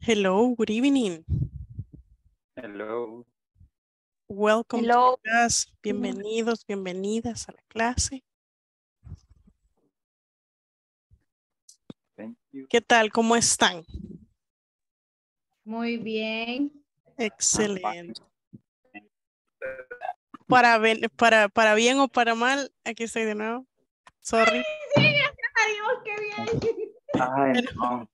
Hello, good evening. Hello. Welcome Hello. to class. Bienvenidos, bienvenidas a la clase. Thank you. ¿Qué tal? ¿Cómo están? Muy bien. Excelente. Para, ben- para, para bien o para mal, aquí estoy de nuevo. Sorry. Adiós, qué bien. Ay, no.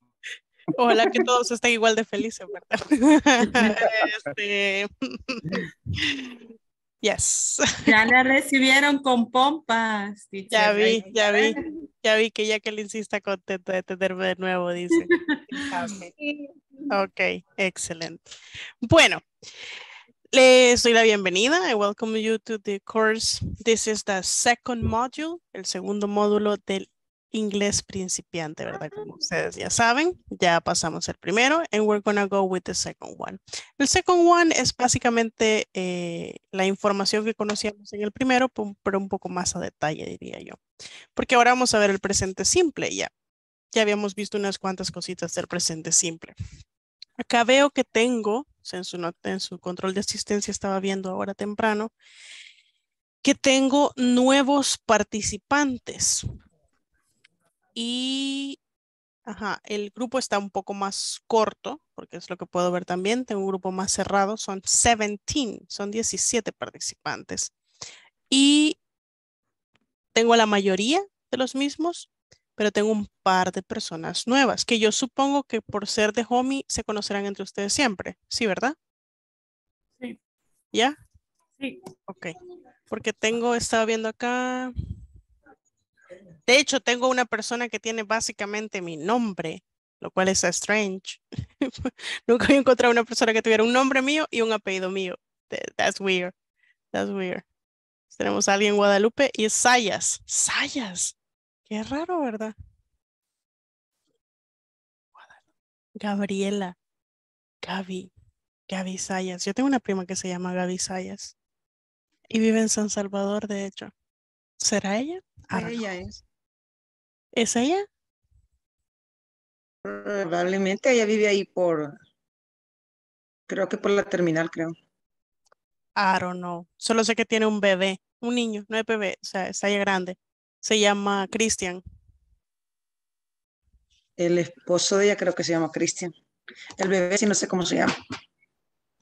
Ojalá que todos estén igual de felices, ¿verdad? Este, Yes. Ya la recibieron con pompas. Ya teacher. vi, ya vi, ya vi que ya que le está contenta de tenerme de nuevo, dice. Ok, excelente. Bueno, les doy la bienvenida. I welcome you to the course. This is the second module, el segundo módulo del inglés principiante, ¿verdad? Como ustedes ya saben, ya pasamos el primero and we're gonna go with the second one. El second one es básicamente eh, la información que conocíamos en el primero, pero un poco más a detalle, diría yo. Porque ahora vamos a ver el presente simple ya. Ya habíamos visto unas cuantas cositas del presente simple. Acá veo que tengo, sea, en su, en su control de asistencia estaba viendo ahora temprano, que tengo nuevos participantes. Y ajá, el grupo está un poco más corto, porque es lo que puedo ver también. Tengo un grupo más cerrado, son 17, son 17 participantes. Y tengo la mayoría de los mismos, pero tengo un par de personas nuevas que yo supongo que por ser de homie se conocerán entre ustedes siempre. Sí, ¿verdad? Sí. ¿Ya? Sí. Ok. Porque tengo, estaba viendo acá. De hecho, tengo una persona que tiene básicamente mi nombre, lo cual es strange. Nunca había encontrado una persona que tuviera un nombre mío y un apellido mío. Th- That's weird. That's weird. Tenemos a alguien en Guadalupe y es Sayas. Sayas. Qué raro, ¿verdad? Gabriela. Gaby. Gaby Sayas. Yo tengo una prima que se llama Gaby Sayas. Y vive en San Salvador, de hecho. ¿Será ella? Ella es. ¿Es ella? Probablemente ella vive ahí por, creo que por la terminal, creo. I don't know. Solo sé que tiene un bebé, un niño, no es bebé, o sea, está ya grande. Se llama Cristian. El esposo de ella creo que se llama Cristian. El bebé sí no sé cómo se llama.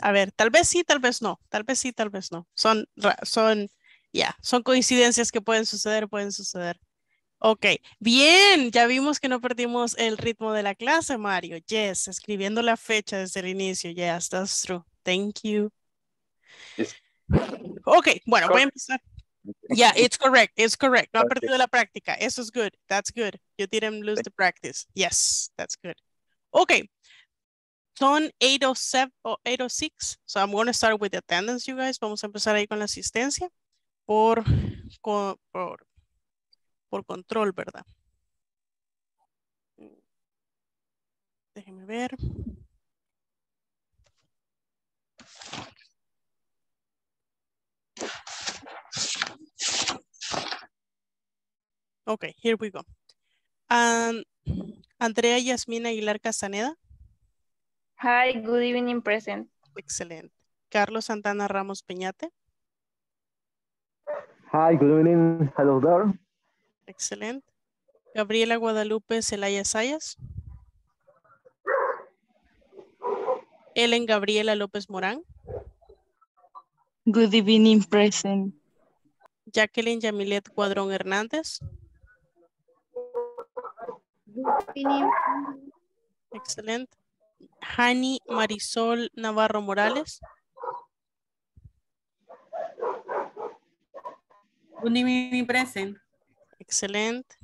A ver, tal vez sí, tal vez no. Tal vez sí, tal vez no. Son, son, ya, son coincidencias que pueden suceder, pueden suceder. Ok, bien, ya vimos que no perdimos el ritmo de la clase, Mario. Yes, escribiendo la fecha desde el inicio. Yes, that's true. Thank you. Yes. Ok, bueno, voy a empezar. Yeah, it's correct. It's correct. No ha perdido la práctica. Eso es good. That's good. You didn't lose the practice. Yes, that's good. Okay. Son 807 o 806. So I'm going to start with the attendance, you guys. Vamos a empezar ahí con la asistencia por, por, por control, ¿verdad? Déjenme ver. Okay, here we go. Um, Andrea Yasmina Aguilar Castaneda. Hi, good evening, present. Excelente. Carlos Santana Ramos Peñate. Hi, good evening. Hello there. Excelente. Gabriela Guadalupe Celaya Sayas. Ellen Gabriela López Morán. Good evening, present. Jacqueline Yamilet Cuadrón Hernández. Excelente. Hani Marisol Navarro Morales. Good evening, present. Excelente.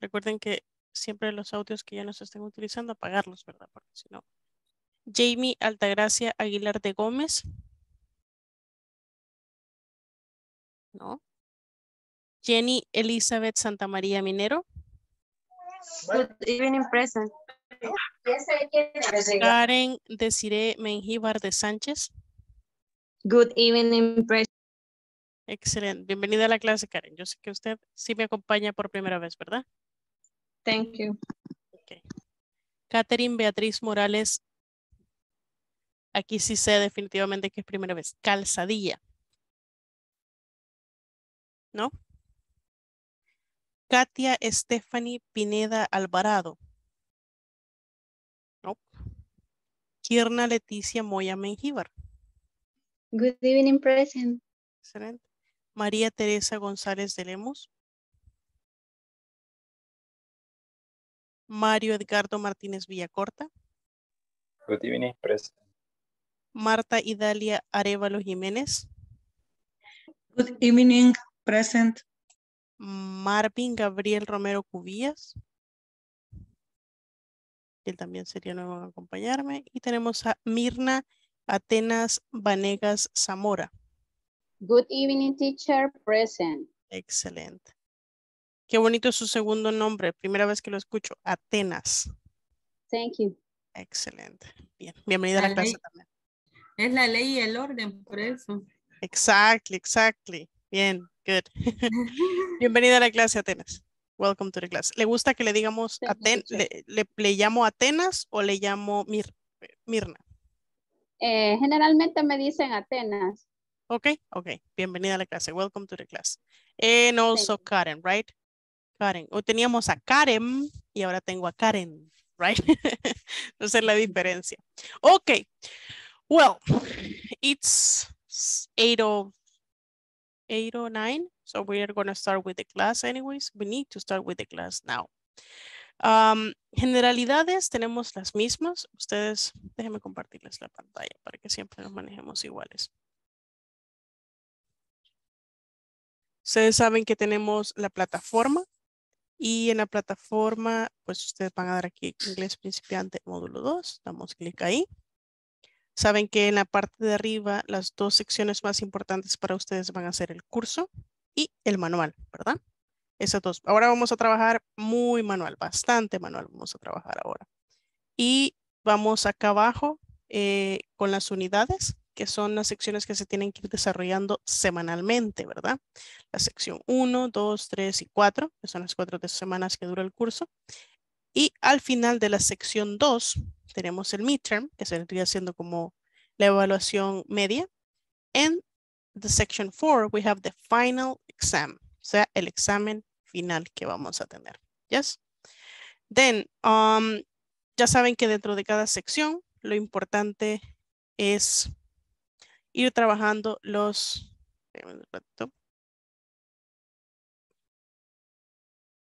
Recuerden que siempre los audios que ya nos estén utilizando, apagarlos, ¿verdad? Porque si no. Jamie Altagracia Aguilar de Gómez. No. Jenny Elizabeth Santamaría Minero. Good evening, present. Karen Desiree Mengíbar de Sánchez. Good evening, present. Excelente. Bienvenida a la clase, Karen. Yo sé que usted sí me acompaña por primera vez, ¿verdad? Thank you. Ok. Catherine Beatriz Morales. Aquí sí sé definitivamente que es primera vez. Calzadilla. ¿No? Katia Stephanie Pineda Alvarado. No. Kierna Leticia Moya Mengíbar. Good evening, present. Excelente. María Teresa González de Lemos. Mario Edgardo Martínez Villacorta. Good evening, present. Marta Idalia Arevalo Jiménez. Good evening, present. Marvin Gabriel Romero Cubillas. Él también sería nuevo en acompañarme. Y tenemos a Mirna Atenas Vanegas Zamora. Good evening, teacher. Present. Excelente. Qué bonito es su segundo nombre. Primera vez que lo escucho. Atenas. Thank you. Excelente. Bien. Bienvenida a la La clase ley. también. Es la ley y el orden, por eso. Exactly, exactly. Bien, good. Bienvenida a la clase, Atenas. Welcome to the class. ¿Le gusta que le digamos Aten le- le llamo Atenas o le llamo Mir- Mirna? Eh, generalmente me dicen Atenas. Ok, ok. Bienvenida a la clase. Welcome to the class. And also. Karen, right? Karen. O teníamos a Karen y ahora tengo a Karen, right? Esa es la diferencia. Ok. Well, it's 8 809. So we are going to start with the class anyways. We need to start with the class now. Um, generalidades tenemos las mismas. Ustedes, déjenme compartirles la pantalla para que siempre nos manejemos iguales. Ustedes saben que tenemos la plataforma y en la plataforma, pues ustedes van a dar aquí inglés principiante módulo 2. Damos clic ahí. Saben que en la parte de arriba las dos secciones más importantes para ustedes van a ser el curso y el manual, ¿verdad? Esas dos. Ahora vamos a trabajar muy manual, bastante manual vamos a trabajar ahora. Y vamos acá abajo eh, con las unidades, que son las secciones que se tienen que ir desarrollando semanalmente, ¿verdad? La sección 1, 2, 3 y 4, que son las cuatro semanas que dura el curso. Y al final de la sección 2 tenemos el midterm, que vendría siendo como la evaluación media. En the section 4 we have the final exam, o sea, el examen final que vamos a tener. Yes? Then, um, ya saben que dentro de cada sección lo importante es ir trabajando los...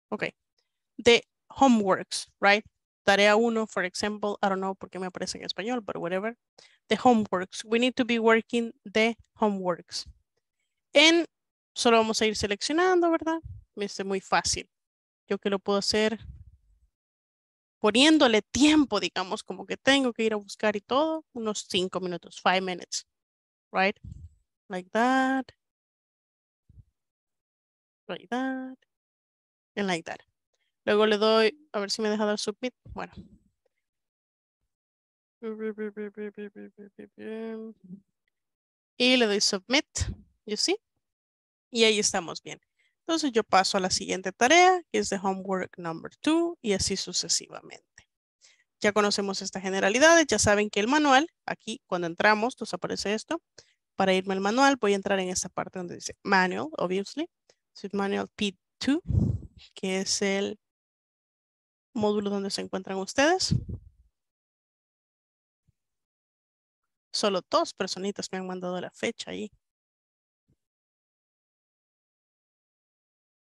Ok. The homeworks, right? Tarea 1, for example, I don't know por qué me aparece en español, but whatever. The homeworks. We need to be working the homeworks. En, solo vamos a ir seleccionando, ¿verdad? Es muy fácil. Yo que lo puedo hacer poniéndole tiempo, digamos, como que tengo que ir a buscar y todo, unos cinco minutos, five minutes, right? Like that. Like that. And like that. Luego le doy, a ver si me deja dar submit. Bueno. Y le doy submit, you see? Y ahí estamos bien. Entonces yo paso a la siguiente tarea, que es de homework number two, y así sucesivamente. Ya conocemos estas generalidades, ya saben que el manual, aquí cuando entramos, entonces aparece esto. Para irme al manual, voy a entrar en esta parte donde dice manual, obviously. Manual P2, que es el módulo donde se encuentran ustedes. Solo dos personitas me han mandado la fecha ahí.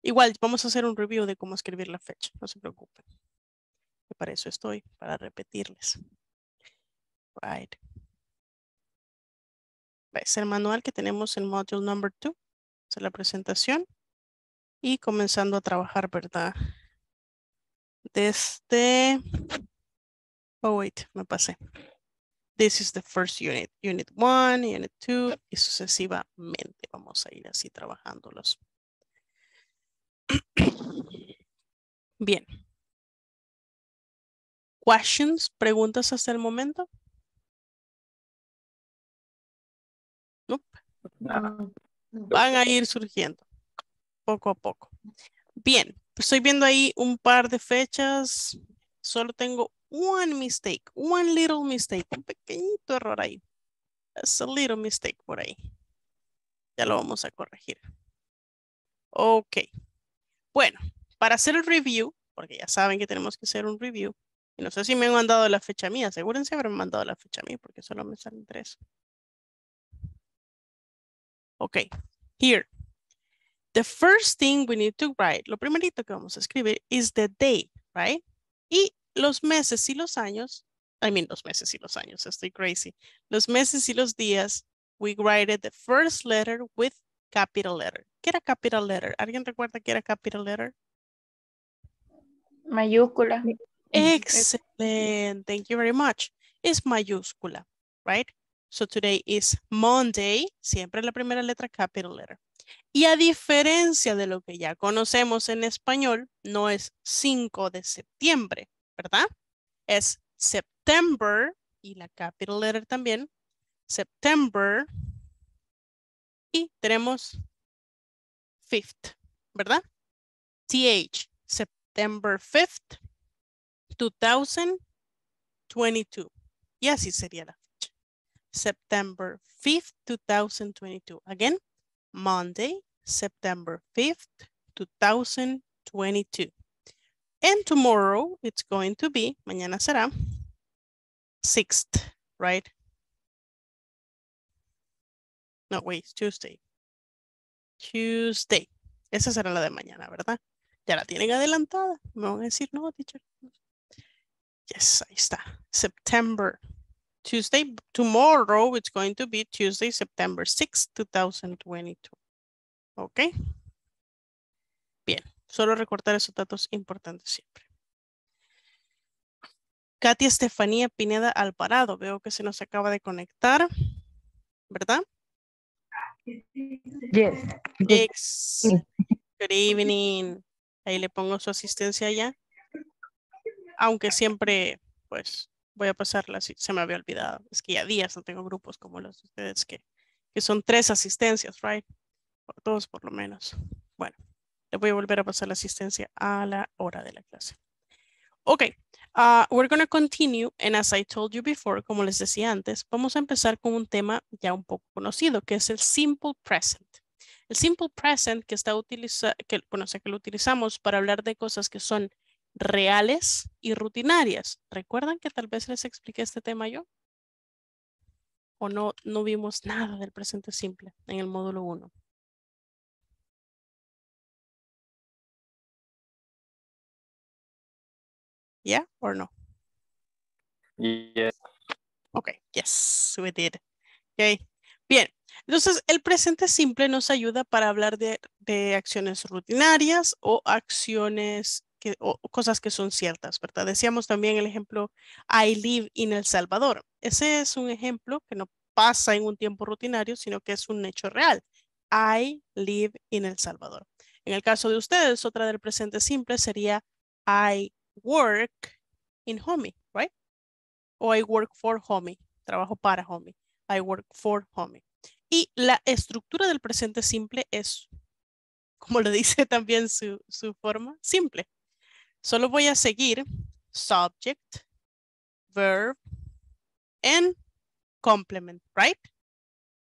Igual, vamos a hacer un review de cómo escribir la fecha, no se preocupen. Para eso estoy, para repetirles. Right. Es el manual que tenemos en module number two. Es la presentación. Y comenzando a trabajar, ¿verdad? Desde... Oh, wait, me pasé. This is the first unit. Unit one, unit two, y sucesivamente. Vamos a ir así trabajándolos. Bien. Questions, preguntas hasta el momento. Nada. Van a ir surgiendo poco a poco. Bien, estoy viendo ahí un par de fechas. Solo tengo one mistake, one little mistake, un pequeñito error ahí. It's a little mistake por ahí. Ya lo vamos a corregir. Ok. Bueno, para hacer el review, porque ya saben que tenemos que hacer un review, y no sé si me han mandado la fecha mía, asegúrense haber mandado la fecha mía, porque solo me salen tres. Ok, here. The first thing we need to write, lo primerito que vamos a escribir is the day, right? Y los meses y los años, I mean los meses y los años, estoy crazy. Los meses y los días, we write the first letter with capital letter. ¿Qué era capital letter? ¿Alguien recuerda qué era capital letter? Mayúscula. Excellent. Thank you very much. Es mayúscula, right? So today is Monday, siempre la primera letra capital letter. Y a diferencia de lo que ya conocemos en español, no es 5 de septiembre, ¿verdad? Es September y la capital letter también. September. Y tenemos fifth, ¿verdad? TH, September 5th, 2022. Y así sería la. September 5th, 2022. Again, Monday, September 5th, 2022. And tomorrow it's going to be, mañana será, 6th, right? No, wait, Tuesday. Tuesday. Esa será la de mañana, ¿verdad? Ya la tienen adelantada. Me van a decir, no, teacher. Yes, ahí está. September. Tuesday, tomorrow it's going to be Tuesday, September 6, 2022. Ok. Bien, solo recordar esos datos importantes siempre. Katia Estefanía Pineda Alvarado, veo que se nos acaba de conectar, ¿verdad? Yes. Good evening. Ahí le pongo su asistencia ya. Aunque siempre, pues, voy a pasarla si se me había olvidado. Es que ya días no tengo grupos como los de ustedes que, que son tres asistencias, right? O dos por lo menos. Bueno, le voy a volver a pasar la asistencia a la hora de la clase. Ok, uh, we're going to continue. And as I told you before, como les decía antes, vamos a empezar con un tema ya un poco conocido, que es el simple present. El simple present que está utiliza, que, bueno, o que lo utilizamos para hablar de cosas que son reales y rutinarias. ¿Recuerdan que tal vez les expliqué este tema yo? ¿O no, no vimos nada del presente simple en el módulo 1? ¿Yeah or no? Yes. Ok, yes, we did. Ok, bien. Entonces, el presente simple nos ayuda para hablar de, de acciones rutinarias o acciones o cosas que son ciertas, ¿verdad? Decíamos también el ejemplo I live in El Salvador. Ese es un ejemplo que no pasa en un tiempo rutinario, sino que es un hecho real. I live in El Salvador. En el caso de ustedes, otra del presente simple sería I work in homie, right? O I work for homie. Trabajo para homie. I work for homie. Y la estructura del presente simple es, como lo dice también su, su forma, simple. Solo voy a seguir subject, verb, and complement, right?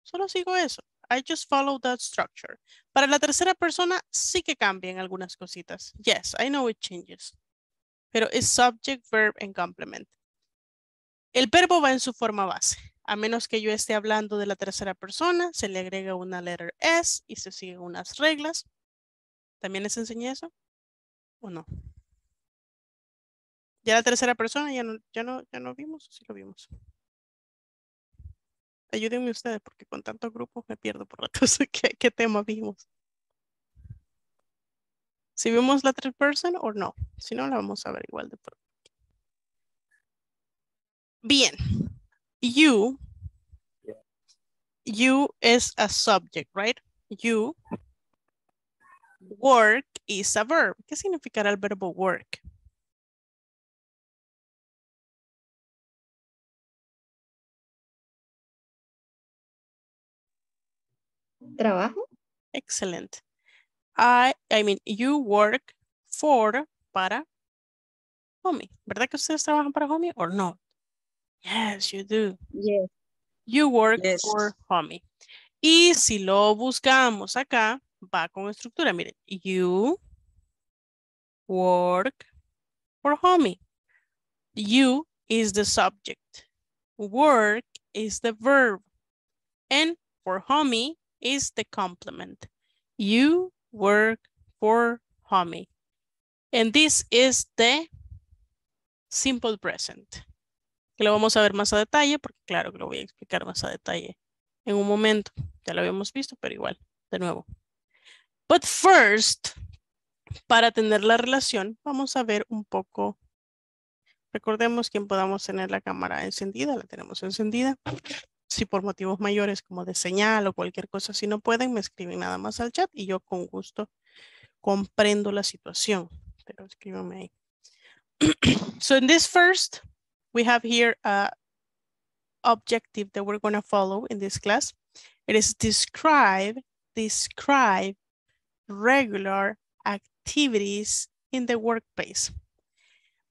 Solo sigo eso. I just follow that structure. Para la tercera persona sí que cambian algunas cositas. Yes, I know it changes. Pero es subject, verb, and complement. El verbo va en su forma base. A menos que yo esté hablando de la tercera persona, se le agrega una letter S y se siguen unas reglas. ¿También les enseñé eso? ¿O no? Ya la tercera persona ya no, ya no, ya no vimos, sí lo vimos. Ayúdenme ustedes porque con tantos grupos me pierdo por ratos. ¿Qué, qué tema vimos? Si vimos la third person o no. Si no, la vamos a ver igual de pronto. Bien. You. You is a subject, right? You. Work is a verb. ¿Qué significará el verbo work? Trabajo. Excellent. I, I mean, you work for, para, Homie. ¿Verdad que ustedes trabajan para Homie or no? Yes, you do. Yes. You work Yes. for Homie. Y si lo buscamos acá, va con estructura. Miren, you work for Homie. You is the subject. Work is the verb. And for Homie is the complement. You work for Homie. And this is the simple present. Que lo vamos a ver más a detalle, porque claro que lo voy a explicar más a detalle en un momento. Ya lo habíamos visto, pero igual, de nuevo. But first, para tener la relación, vamos a ver un poco. Recordemos que podamos tener la cámara encendida, la tenemos encendida. Si por motivos mayores como de señal o cualquier cosa, si no pueden, me escriben nada más al chat y yo con gusto comprendo la situación. Pero escríbanme ahí. so in this first, we have here a objective that we're going to follow in this class. It is describe, describe regular activities in the workplace.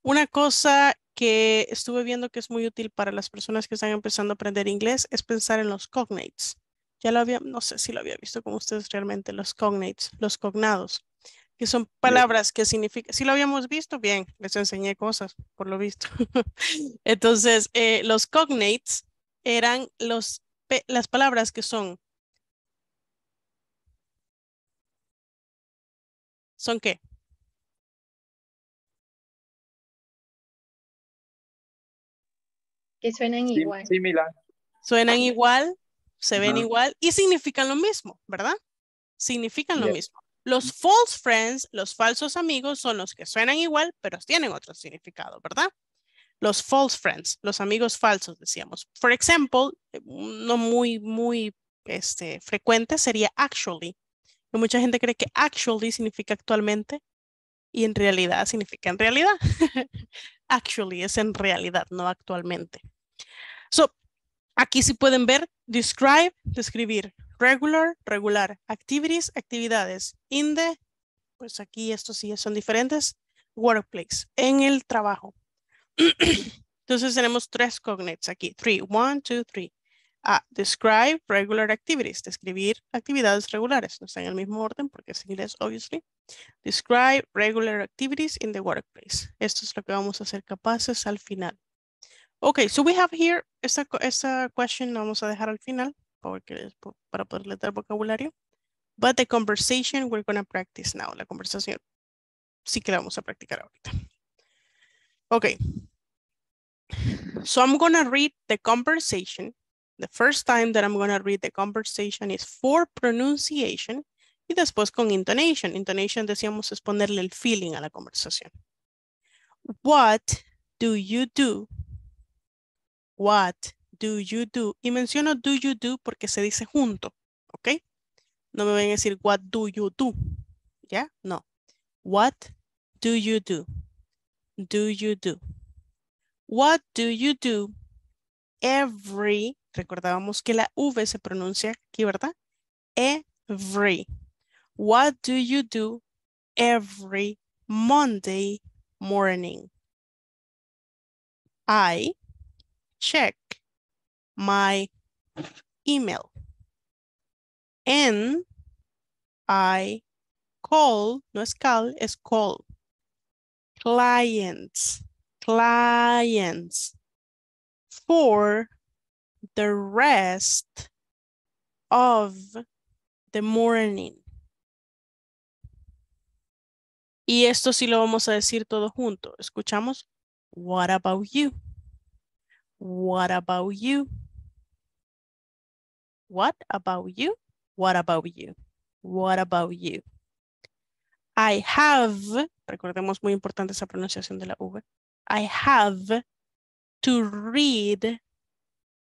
Una cosa que estuve viendo que es muy útil para las personas que están empezando a aprender inglés es pensar en los cognates. Ya lo había, no sé si lo había visto con ustedes realmente, los cognates, los cognados, que son palabras que significan, si lo habíamos visto, bien, les enseñé cosas, por lo visto. Entonces, eh, los cognates eran los, las palabras que son, ¿son qué? Que suenan Sim- igual. Similar. Suenan igual, se ven igual y significan lo mismo, ¿verdad? Significan lo mismo. Los false friends, los falsos amigos, son los que suenan igual, pero tienen otro significado, ¿verdad? Los false friends, los amigos falsos, decíamos. For example, eh, uno muy, muy este, frecuente sería actually. Y mucha gente cree que actually significa actualmente y en realidad significa en realidad. actually es en realidad, no actualmente. So, Aquí sí pueden ver describe, describir, regular, regular, activities, actividades, in the, pues aquí estos sí son diferentes, workplace, en el trabajo. Entonces tenemos tres cognates aquí, three, one, two, three. Ah, describe regular activities, describir actividades regulares, no está en el mismo orden porque es inglés, obviously. Describe regular activities in the workplace. Esto es lo que vamos a ser capaces al final. Okay, so we have here esta, esta question la vamos a dejar al final porque para poderle dar vocabulario. But the conversation we're going to practice now. La conversación sí que la vamos a practicar ahorita. Okay. So I'm going to read the conversation. The first time that I'm going to read the conversation is for pronunciation y después con intonation. Intonation decíamos es ponerle el feeling a la conversación. What do you do What do you do? Y menciono do you do porque se dice junto, ¿ok? No me van a decir what do you do, ¿ya? No. What do you do? Do you do? What do you do every, recordábamos que la V se pronuncia aquí, ¿verdad? Every. What do you do every Monday morning? I check my email. And I call, no es call, es call. Clients, clients for the rest of the morning. Y esto sí lo vamos a decir todo junto. Escuchamos. What about you? What about you? What about you? What about you? What about you? I have, recordemos muy importante esa pronunciación de la V. I have to read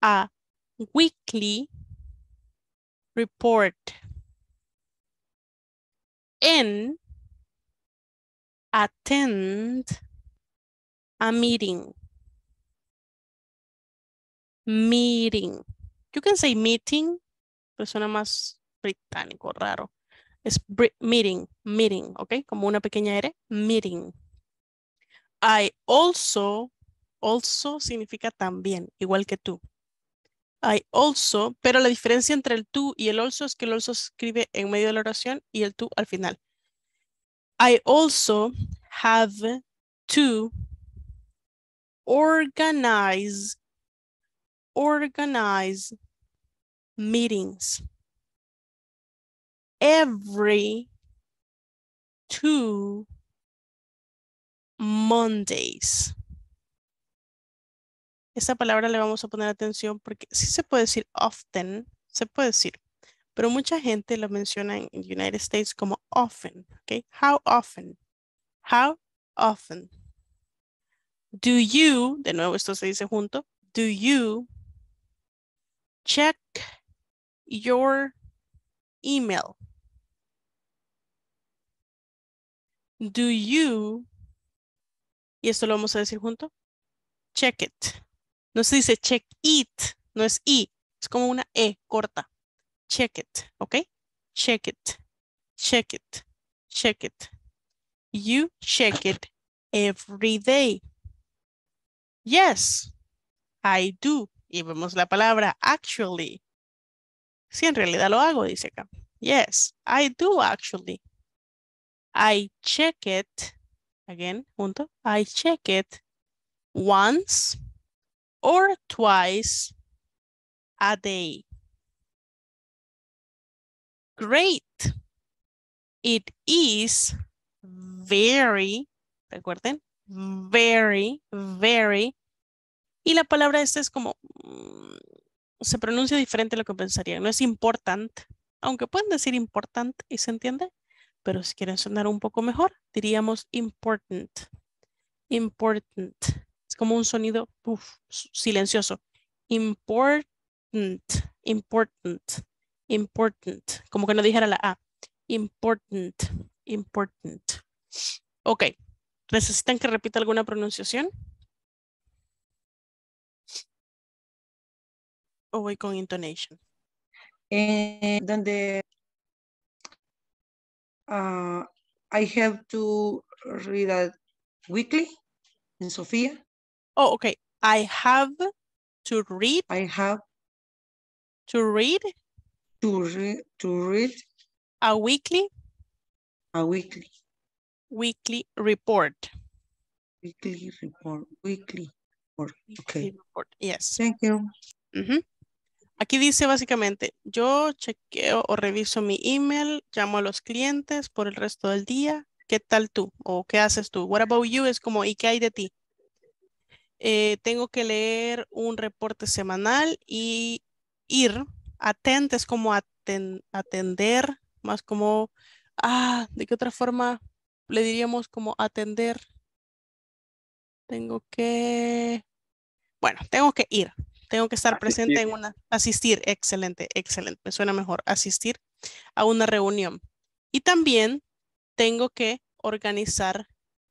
a weekly report and attend a meeting. Meeting. You can say meeting, pero suena más británico, raro. Es meeting, meeting, ¿ok? Como una pequeña R, meeting. I also, also significa también, igual que tú. I also, pero la diferencia entre el tú y el also es que el also se escribe en medio de la oración y el tú al final. I also have to organize, organize meetings every two Mondays. Esa palabra le vamos a poner atención porque sí se puede decir often, se puede decir, pero mucha gente lo menciona en United States como often, ¿ok? How often? How often? Do you, de nuevo esto se dice junto, do you check your email? Do you, y esto lo vamos a decir junto, check it. No se dice check it, no es i, es como una e corta. Check it, ¿ok? Check it, check it, check it. You check it every day. Yes, I do. Y vemos la palabra actually. Sí, en realidad lo hago, dice acá. Yes, I do actually. I check it, again, junto. I check it once or twice a day. Great. It is very, recuerden, very, very. Y la palabra esta es como, mm, se pronuncia diferente a lo que pensarían. No es important, aunque pueden decir important y se entiende, pero si quieren sonar un poco mejor, diríamos important. Important. Es como un sonido uf, silencioso. Important, important, important. Como que no dijera la A. Important, important. Ok. ¿Necesitan que repita alguna pronunciación? ¿O voy con intonation? Eh, donde uh, I have to read that weekly in Sofía. Oh, okay. I have to read, I have to read to read to read a weekly, a weekly weekly report. weekly report weekly report. Weekly Okay. report, Yes. Thank you. Ujú. Aquí dice básicamente, yo chequeo o reviso mi email, llamo a los clientes por el resto del día. ¿Qué tal tú? ¿O qué haces tú? What about you? Es como, ¿y qué hay de ti? Eh, tengo que leer un reporte semanal y ir. Attend es como aten- atender, más como, ah, ¿de qué otra forma le diríamos como atender? Tengo que, bueno, tengo que ir. Tengo que estar presente en una, asistir, excelente, excelente, me suena mejor, asistir a una reunión. Y también tengo que organizar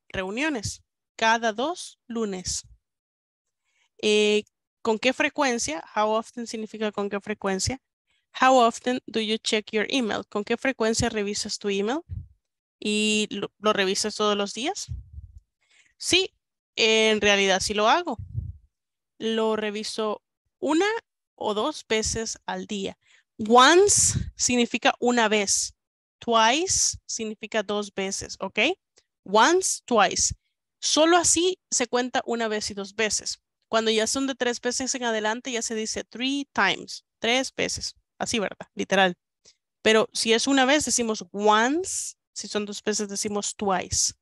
reuniones cada dos lunes. Eh, ¿Con qué frecuencia? How often significa con qué frecuencia. How often do you check your email? ¿Con qué frecuencia revisas tu email? ¿Y lo, lo revisas todos los días? Sí, en realidad sí lo hago. Lo reviso una o dos veces al día. Once significa una vez. Twice significa dos veces, ¿ok? Once, twice. Solo así se cuenta una vez y dos veces. Cuando ya son de tres veces en adelante, ya se dice three times, tres veces. Así, ¿verdad? Literal. Pero si es una vez, decimos once. Si son dos veces, decimos twice.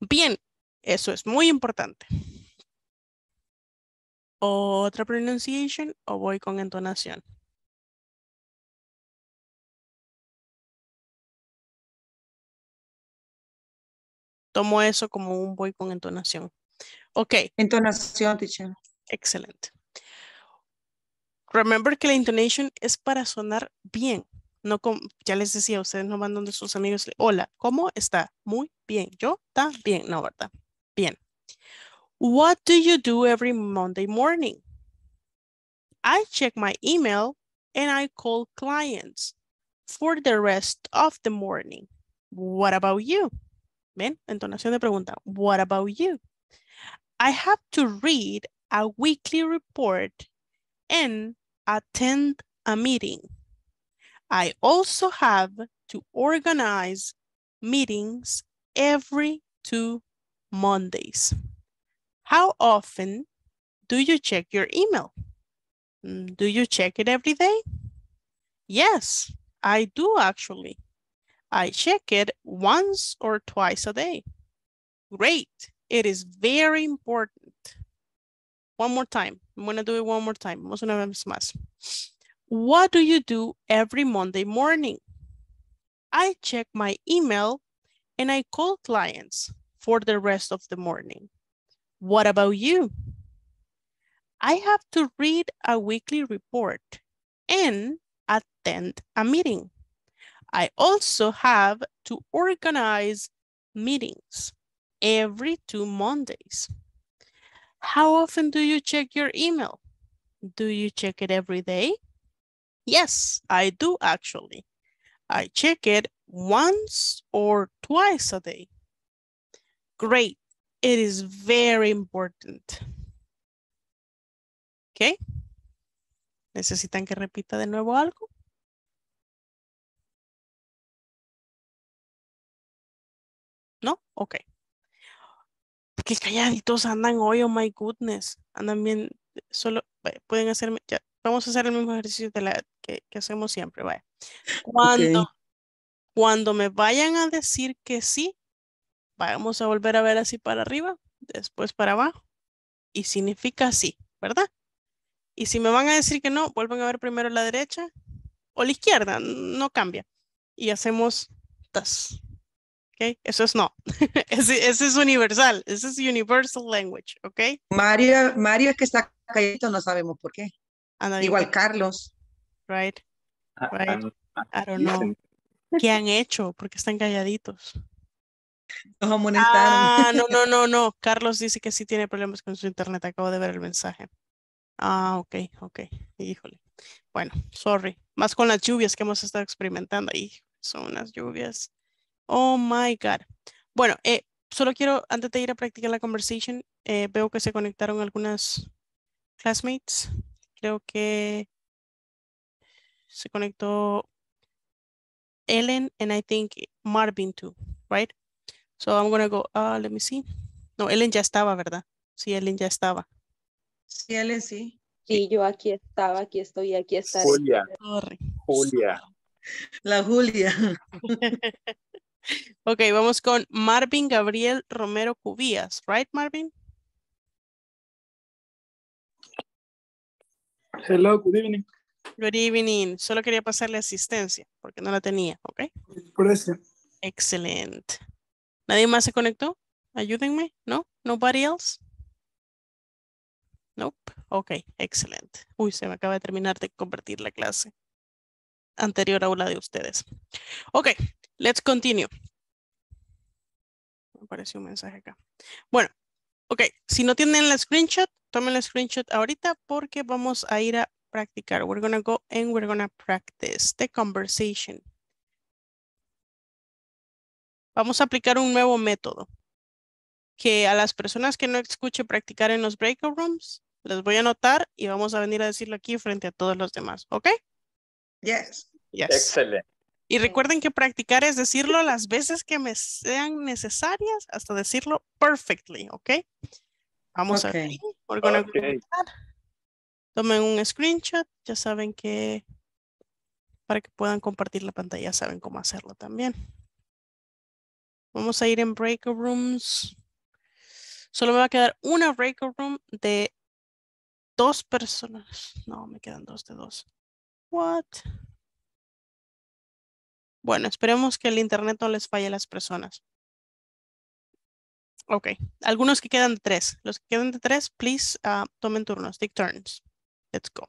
Bien, eso es muy importante. ¿Otra pronunciation o voy con entonación? Tomo eso como un voy con entonación. Ok, Entonación, teacher. excelente. Remember que la intonation es para sonar bien. No como, ya les decía, ustedes no van donde sus amigos. Hola, ¿cómo está? Muy bien. ¿Yo? ¿Está bien? No, ¿verdad? Bien. What do you do every Monday morning? I check my email and I call clients for the rest of the morning. What about you? ¿Ven? Entonación de pregunta. What about you? I have to read a weekly report and attend a meeting. I also have to organize meetings every two Mondays. How often do you check your email? Mm, Do you check it every day? Yes, I do actually. I check it once or twice a day. Great. It is very important. One more time. I'm going to do it one more time. What do you do every Monday morning? I check my email and I call clients for the rest of the morning. What about you? I have to read a weekly report and attend a meeting. I also have to organize meetings every two Mondays. How often do you check your email? Do you check it every day? Yes, I do actually. I check it once or twice a day. Great. It is very important. ¿Ok? ¿Necesitan que repita de nuevo algo? ¿No? Ok. Qué calladitos andan hoy, oh my goodness. Andan bien, solo pueden hacerme, ya, vamos a hacer el mismo ejercicio de la, que, que hacemos siempre, vaya. Cuando, cuando me vayan a decir que sí, vamos a volver a ver así para arriba, después para abajo. Y significa sí, ¿verdad? Y si me van a decir que no, vuelven a ver primero la derecha o la izquierda, no cambia. Y hacemos tas. ¿Ok? Eso es no. ese, ese es universal. Ese es universal language. ¿Ok? Mario, Mario es que está calladito, no sabemos por qué. Anda bien, Igual Carlos. Right. Ah, Right. ah, I don't know. ¿Qué han hecho? Porque están calladitos. Nos amonestaron. Ah, no, no, no, no. Carlos dice que sí tiene problemas con su internet. Acabo de ver el mensaje. Ah, ok, ok. Híjole. Bueno, sorry. Más con las lluvias que hemos estado experimentando ahí. Son unas lluvias. Oh my God. Bueno, eh, solo quiero, antes de ir a practicar la conversation, eh, veo que se conectaron algunas classmates. Creo que se conectó Ellen and I think Marvin too, right? So I'm gonna go, uh, let me see. No, Ellen ya estaba, ¿verdad? Sí, Ellen ya estaba. Sí, Ellen, sí. Sí, yo aquí estaba, aquí estoy, aquí estaré. Julia, Sorry. Julia. La Julia. Ok, vamos con Marvin Gabriel Romero Cubías, right, Marvin? Hello, good evening. Good evening. Solo quería pasarle asistencia porque no la tenía, ok? Present. Excelente. ¿Nadie más se conectó? Ayúdenme, ¿no? Nobody else? Nope. Ok, excelente. Uy, se me acaba de terminar de convertir la clase anterior a la de ustedes. Ok, let's continue. Me apareció un mensaje acá. Bueno, ok, si no tienen la screenshot, tomen la screenshot ahorita porque vamos a ir a practicar. We're gonna go and we're gonna practice the conversation. Vamos a aplicar un nuevo método que a las personas que no escuchen practicar en los breakout rooms, les voy a anotar y vamos a venir a decirlo aquí frente a todos los demás, ¿ok? Yes. Yes. Excelente. Y recuerden que practicar es decirlo las veces que me sean necesarias hasta decirlo perfectly, ¿ok? Vamos a ver. Ok. We're gonna Ok. comenzar. Tomen un screenshot, ya saben que para que puedan compartir la pantalla saben cómo hacerlo también. Vamos a ir en breakout rooms. Solo me va a quedar una breakout room de dos personas. No, me quedan dos de dos. What? Bueno, esperemos que el internet no les falle a las personas. Ok, algunos que quedan de tres. Los que quedan de tres, please ah, tomen turnos, take turns. Let's go.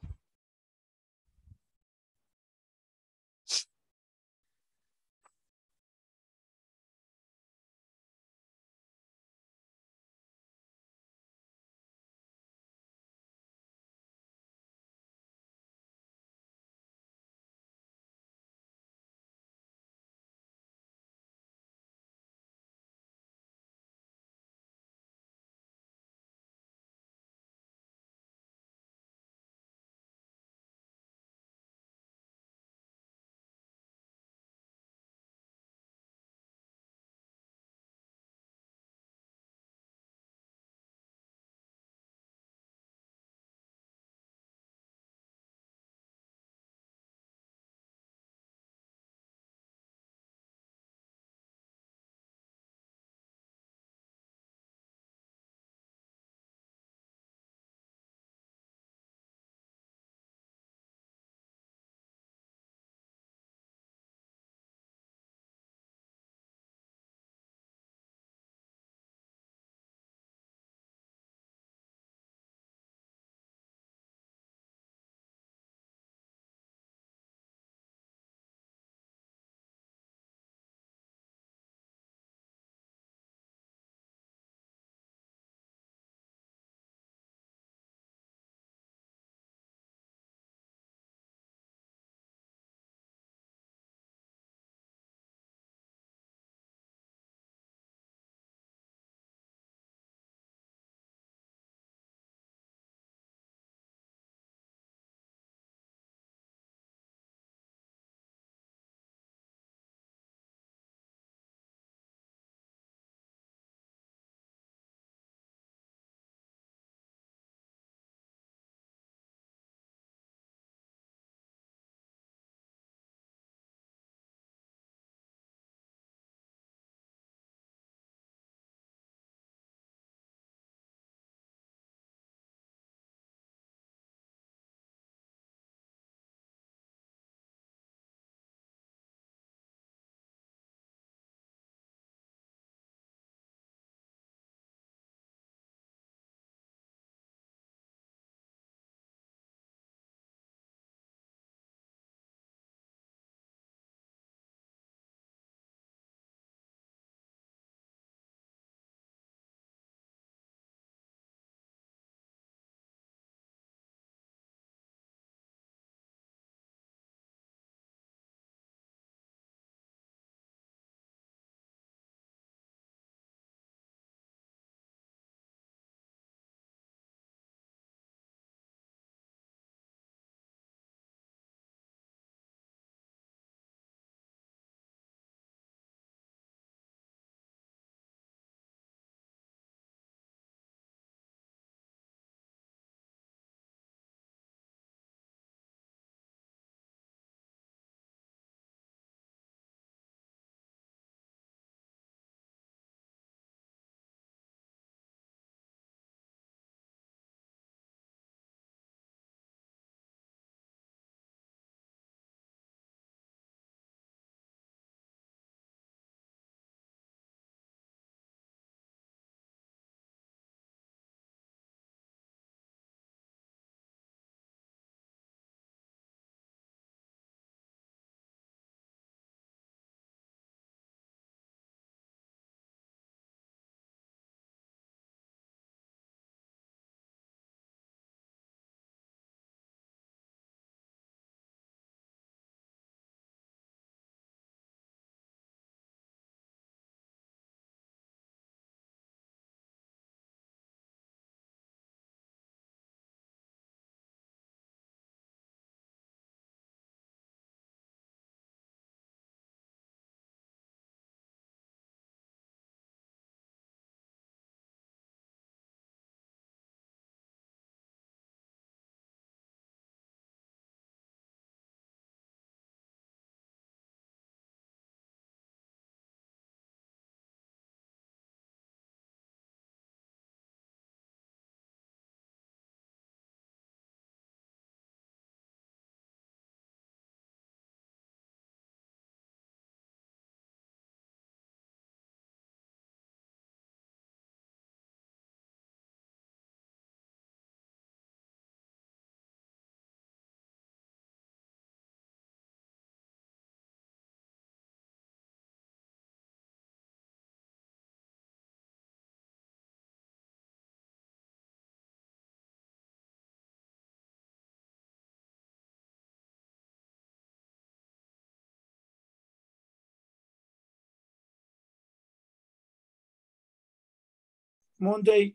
Monday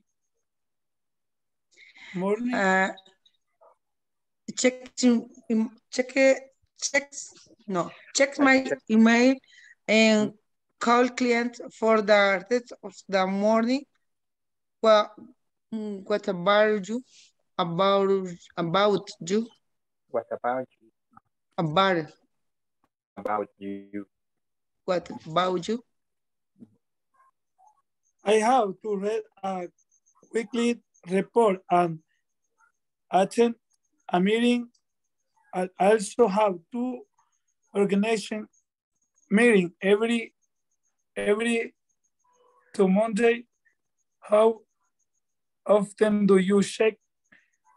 morning. Uh, check, to- em- check, no, check my email and call client for the rest of the morning. Well, mm, what about you? About, about you, What about you? about, About you? what about you? I have to read a weekly report and attend a meeting. I also have to organization meeting every every to Monday. How often do you check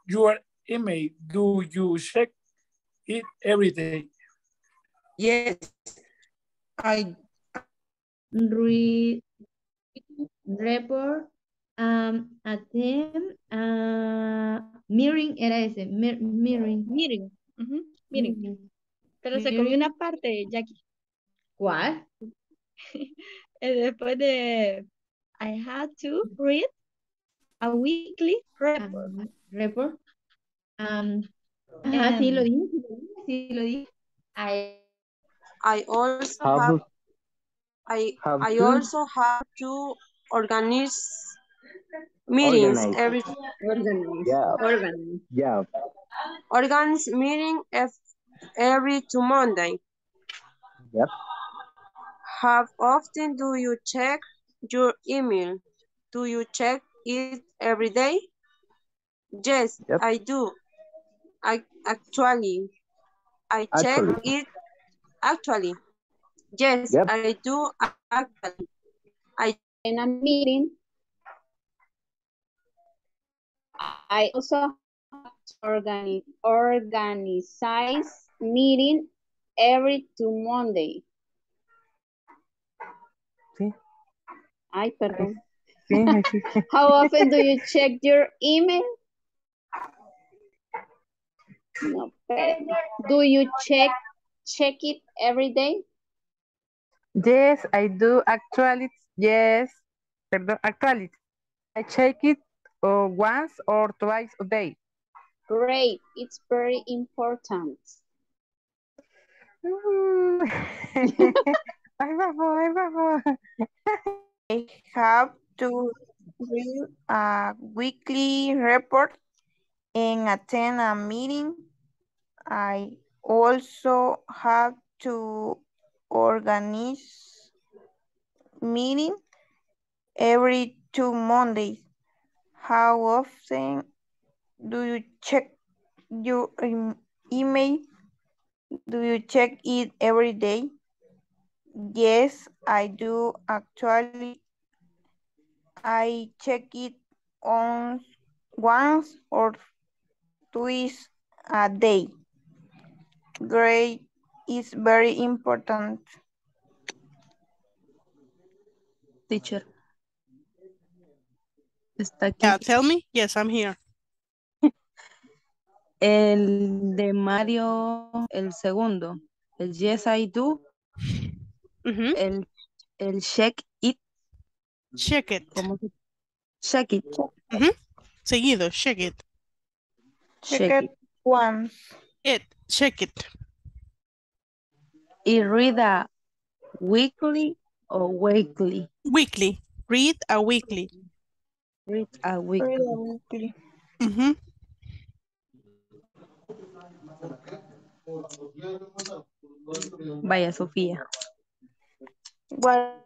your email? Do you check it every day? Yes, I, read report um attend uh mirroring era ese mir- mirroring. Mirroring. Pero se comió una parte, Jackie. ¿cuál? Eh, Después de I had to read a weekly report. Ah, report um ah sí lo dije sí lo dije I I also Have, have I have I also have to organize meetings organize. every organize. Yeah, Organize. yeah. organize meeting every two Monday. Yep. How often do you check your email? Do you check it every day? Yes, Yep. I do. I actually I check it actually. Yes, Yep. I do actually. In a meeting. I also organize, organize meeting every two Monday. Sí. Ay, perdón. Sí, sí. How often do you check your email? No. Do you check check it every day? Yes, I do actually. Yes, perdón, actually. I check it uh, once or twice a day. Great, it's very important. Mm. Ay, vamos, ay. I have to read a weekly report and attend a meeting. I also have to organize meeting every two Mondays. How often do you check your email? Do you check it every day? Yes, I do actually. I check it on once or twice a day. Grade is very important. Teacher. Está aquí. Yeah, tell me. Yes, I'm here. El de Mario, el segundo. El yes I do. Mhm. El, el check it. Check it. ¿Cómo se- Check it. Seguido, check it. Check, Check it once. It, check it. Y read a weekly o weekly. Weekly. Read a weekly. Read a weekly. Mhm. Vaya, Sofía. What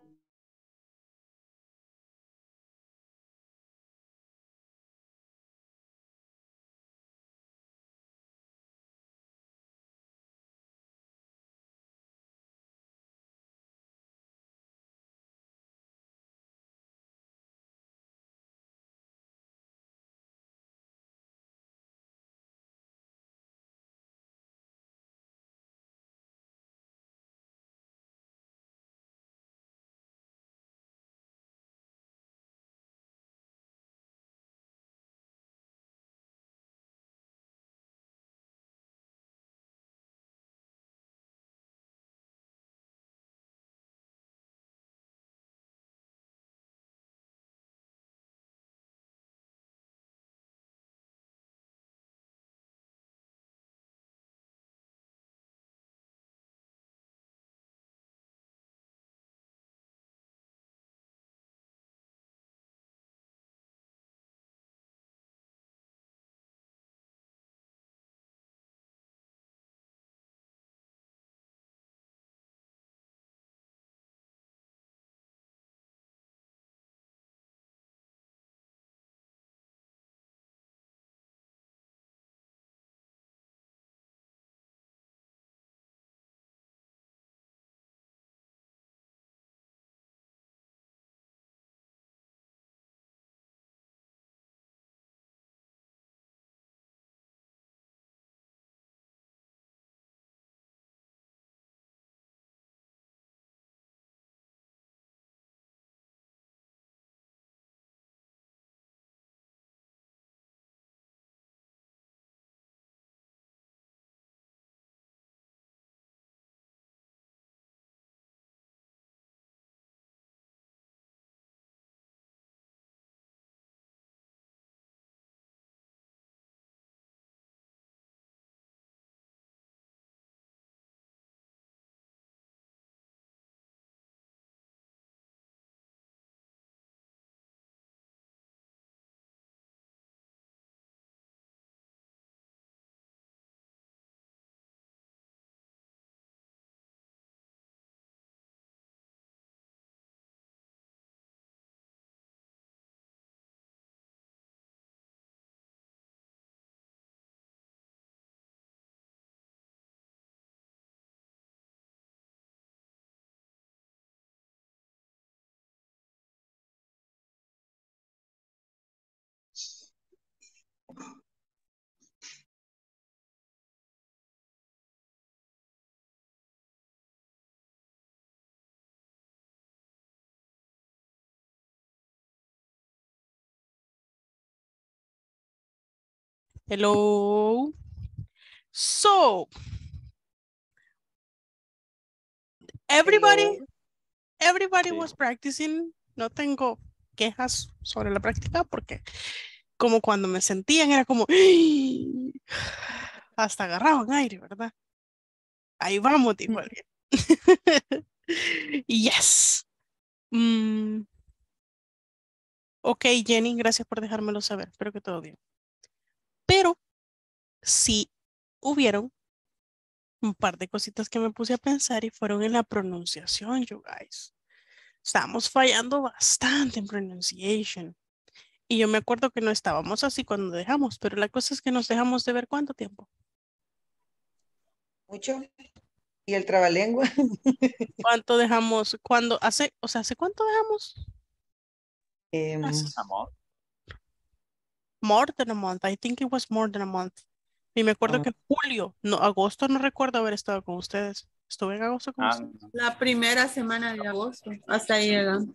Hello. So, everybody, everybody was practicing. No tengo quejas sobre la práctica porque como cuando me sentían era como hasta agarraban aire, ¿verdad? Ahí vamos, dijo alguien. yes. Mm. Ok, Jenny, gracias por dejármelo saber. Espero que todo bien. Pero sí hubieron un par de cositas que me puse a pensar y fueron en la pronunciación, you guys. Estamos fallando bastante en pronunciation. Y yo me acuerdo que no estábamos así cuando dejamos, pero la cosa es que nos dejamos de ver cuánto tiempo. Mucho. Y el trabalengua. ¿Cuánto dejamos? ¿Cuándo? Hace, o sea, ¿hace cuánto dejamos? Em, More than a month. I think it was more than a month. Y me acuerdo Ah. que en julio, no, agosto no recuerdo haber estado con ustedes. Estuve en agosto con Ah, ustedes. La primera semana de agosto. Hasta ahí llegamos.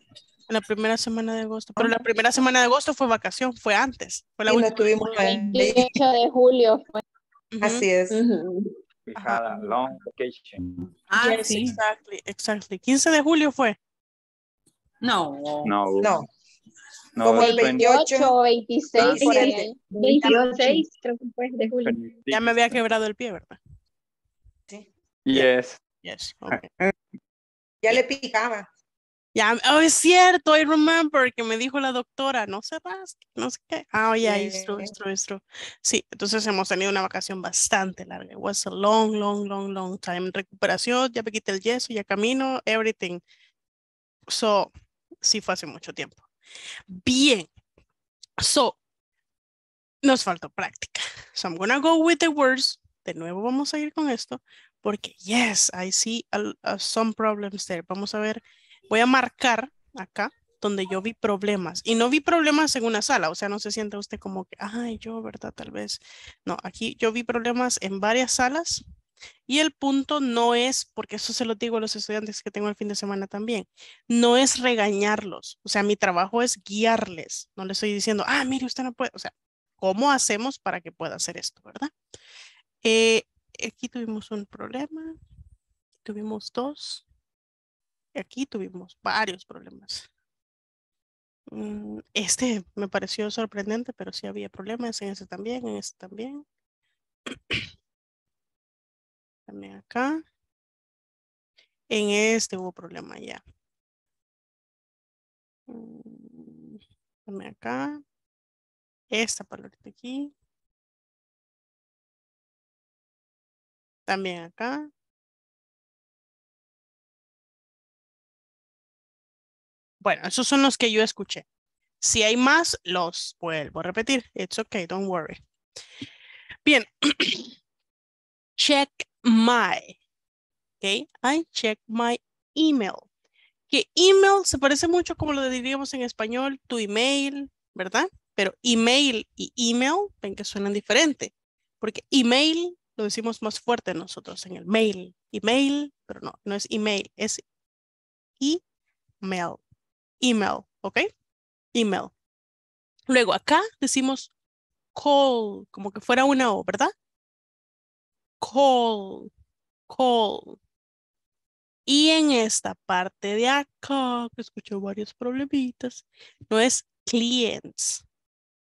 En la primera semana de agosto. Pero la primera semana de agosto fue vacación, fue antes. Fue la y última. estuvimos ahí. 28 de julio fue. Ujú. Así es. Ujú. we had a long vacation. Ah, Yes, sí. exactly, exactly. 15 de julio fue. No. No, No, no, como el 20, 28 o 26 por ahí. Siguiente. 26 creo que fue de julio. 26. Ya me había quebrado el pie, ¿verdad? Yes. Yes. okay. ya le picaba. Ya, oh, es cierto, I remember que me dijo la doctora, no se rasque, no sé qué. Ah, yeah, it's true, it's true, it's true. Sí, entonces hemos tenido una vacación bastante larga. It was a long, long, long, long time. Recuperación, ya me quité el yeso, ya camino, everything. So, sí fue hace mucho tiempo. Bien. So, nos faltó práctica. So, I'm gonna go with the words. De nuevo vamos a ir con esto, porque yes, I see some problems there. Vamos a ver voy a marcar acá donde yo vi problemas y no vi problemas en una sala, o sea, no se sienta usted como que, ay, yo, ¿verdad? Tal vez. No, aquí yo vi problemas en varias salas y el punto no es, porque eso se lo digo a los estudiantes que tengo el fin de semana también, no es regañarlos, o sea, mi trabajo es guiarles, no le estoy diciendo, ah, mire, usted no puede, o sea, ¿cómo hacemos para que pueda hacer esto, verdad? Eh, aquí tuvimos un problema, tuvimos dos. Aquí tuvimos varios problemas. Mm, Este me pareció sorprendente, pero sí había problemas en ese también, en este también. También acá. En este hubo problema ya. Mm, También acá. Esta palabra aquí. También acá. Bueno, esos son los que yo escuché. Si hay más, los vuelvo a repetir. It's okay, don't worry. Bien. check my. Ok, I check my email. Que email se parece mucho como lo diríamos en español, tu email, ¿verdad? Pero email y email, ven que suenan diferente. Porque email lo decimos más fuerte nosotros en el mail. Email, pero no, no es email, es email email, ¿ok? Email. Luego acá decimos call, como que fuera una O, ¿verdad? Call, call. Y en esta parte de acá, que escucho varios problemitas, no es clients,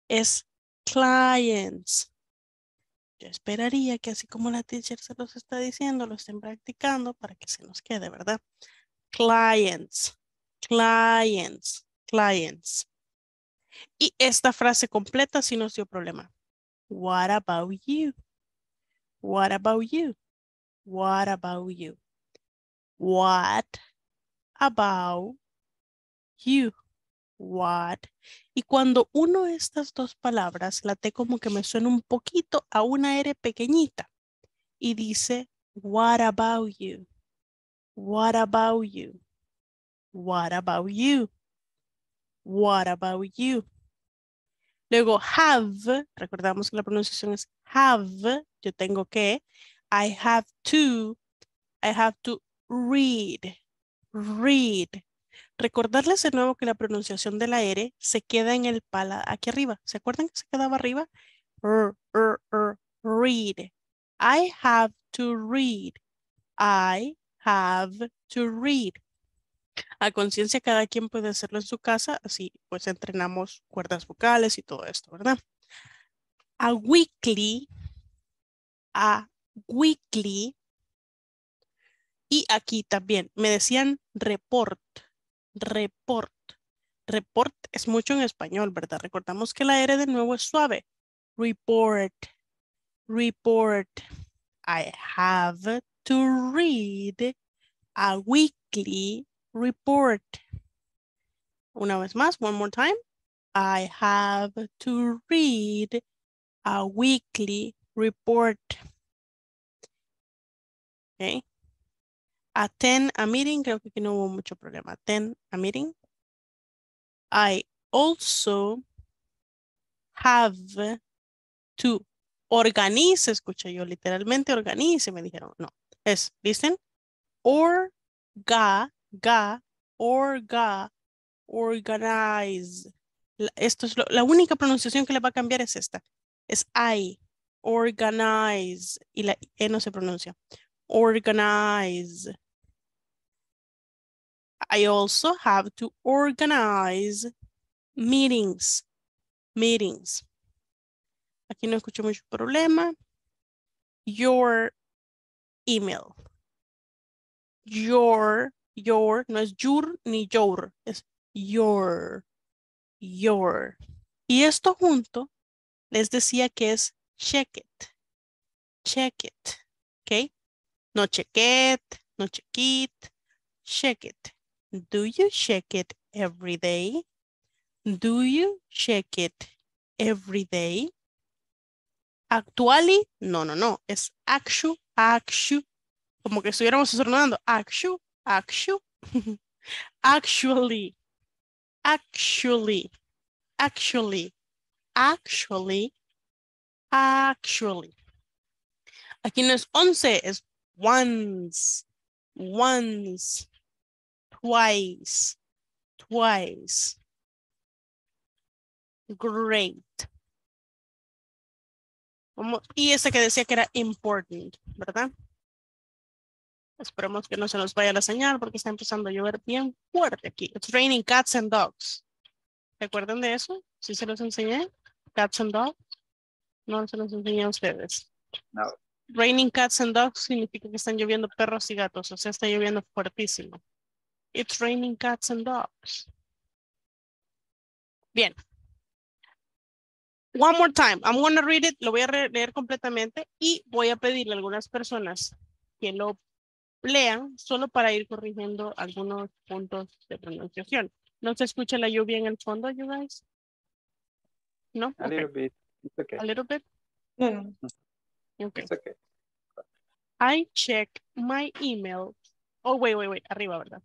es clients. Yo esperaría que así como la teacher se los está diciendo, lo estén practicando para que se nos quede, ¿verdad? Clients clients, clients. Y esta frase completa sí nos dio problema. What about you? What about you? What about you? What about you? What? Y cuando uno de estas dos palabras, la T como que me suena un poquito a una R pequeñita y dice, what about you? What about you? What about you? What about you? Luego have, recordamos que la pronunciación es have, yo tengo que, I have to, I have to read, read. Recordarles de nuevo que la pronunciación de la R se queda en el pala aquí arriba. ¿Se acuerdan que se quedaba arriba? read. I have to read. I have to read. A conciencia cada quien puede hacerlo en su casa, así pues entrenamos cuerdas vocales y todo esto, ¿verdad? A weekly, a weekly. Y aquí también me decían report, report. Report es mucho en español, ¿verdad? Recordamos que la R de nuevo es suave. Report, report. I have to read a weekly report. Una vez más, one more time. I have to read a weekly report. Okay. Attend a meeting, creo que aquí no hubo mucho problema. Attend a meeting. I also have to organize, escuché yo literalmente organice, me dijeron, no, es, listen, or ga, ga, orga, organize. Esto es lo- la única pronunciación que le va a cambiar es esta. Es I, organize, y la E no se pronuncia. Organize. I also have to organize meetings. Meetings. Aquí no escucho mucho problema. Your email. Your, your, no es your ni your, es your, your. Y esto junto les decía que es check it. Check it. ¿Ok? No check it, no check it, check it. Do you check it every day? Do you check it every day? Actually, no, no, no. Es actu, actu. Como que estuviéramos estornudando. Actu, actu. Actually, actually, actually, actually, actually. Aquí no es once, es once, once, twice, twice. Great. Y ese que decía que era important, ¿verdad? Esperemos que no se nos vaya la señal porque está empezando a llover bien fuerte aquí. It's raining cats and dogs. ¿Recuerdan de eso? ¿Sí se los enseñé? Cats and dogs. No se los enseñé a ustedes. No. Raining cats and dogs significa que están lloviendo perros y gatos, o sea, está lloviendo fuertísimo. It's raining cats and dogs. Bien. One more time. I'm going to read it. Lo voy a leer completamente y voy a pedirle a algunas personas que lo lean solo para ir corrigiendo algunos puntos de pronunciación. ¿No se escucha la lluvia en el fondo, you guys? ¿No? A Ok. little bit. It's okay. A little bit? No, mm-hmm. Okay. It's okay. I check my email. Oh, wait, wait, wait. Arriba, ¿verdad?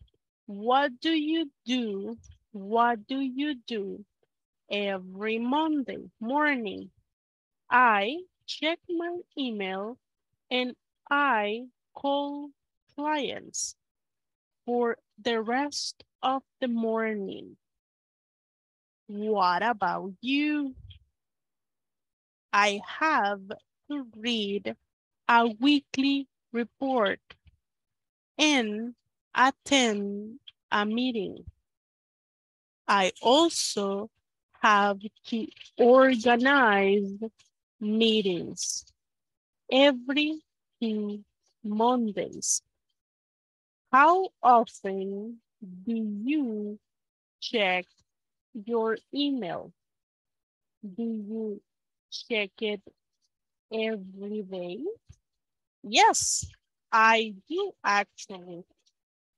What do you do? What do you do every Monday morning? I check my email and I call clients for the rest of the morning. What about you? I have to read a weekly report and attend a meeting. I also have to organize meetings every two Mondays. How often do you check your email? Do you check it every day? Yes, I do actually.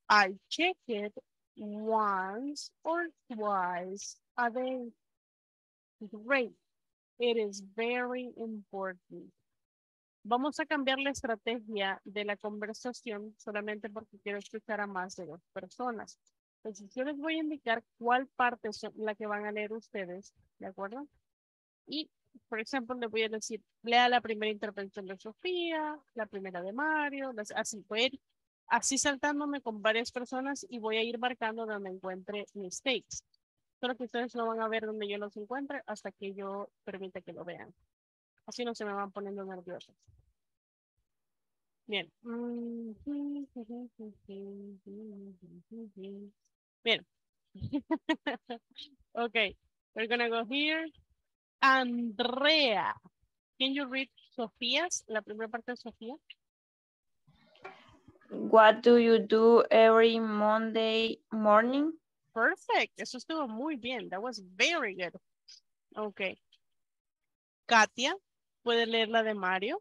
I check it once or twice a day. Great. It is very important. Vamos a cambiar la estrategia de la conversación solamente porque quiero escuchar a más de dos personas. Entonces, yo les voy a indicar cuál parte es la que van a leer ustedes, ¿de acuerdo? Y, por ejemplo, le voy a decir, lea la primera intervención de Sofía, la primera de Mario, así, voy a ir así saltándome con varias personas y voy a ir marcando donde encuentre mistakes. Solo que ustedes no van a ver donde yo los encuentre hasta que yo permita que lo vean. Así no se me van poniendo nerviosos. Bien. Bien. okay, we're gonna go here. Andrea, can you read Sofía's, la primera parte de Sofía? What do you do every Monday morning? Perfect. Eso estuvo muy bien. That was very good. Okay. Katia, ¿puede leer la de Mario?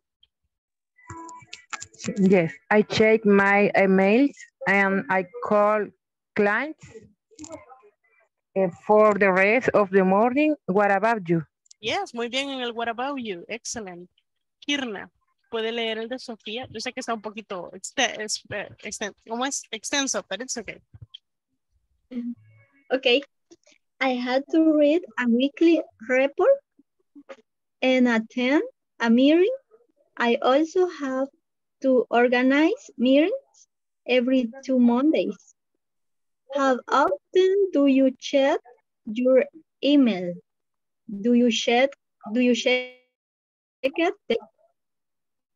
Yes, I check my emails and I call clients eh, for the rest of the morning. What about you? Yes, muy bien en el What About You. Excellent. Kirna, ¿puede leer el de Sofía? Yo sé que está un poquito eh, exten- ¿cómo es? extenso, pero it's okay. Okay. I had to read a weekly report and attend a meeting. I also have to organize meetings every two Mondays. How often do you check your email? Do you check do you check it?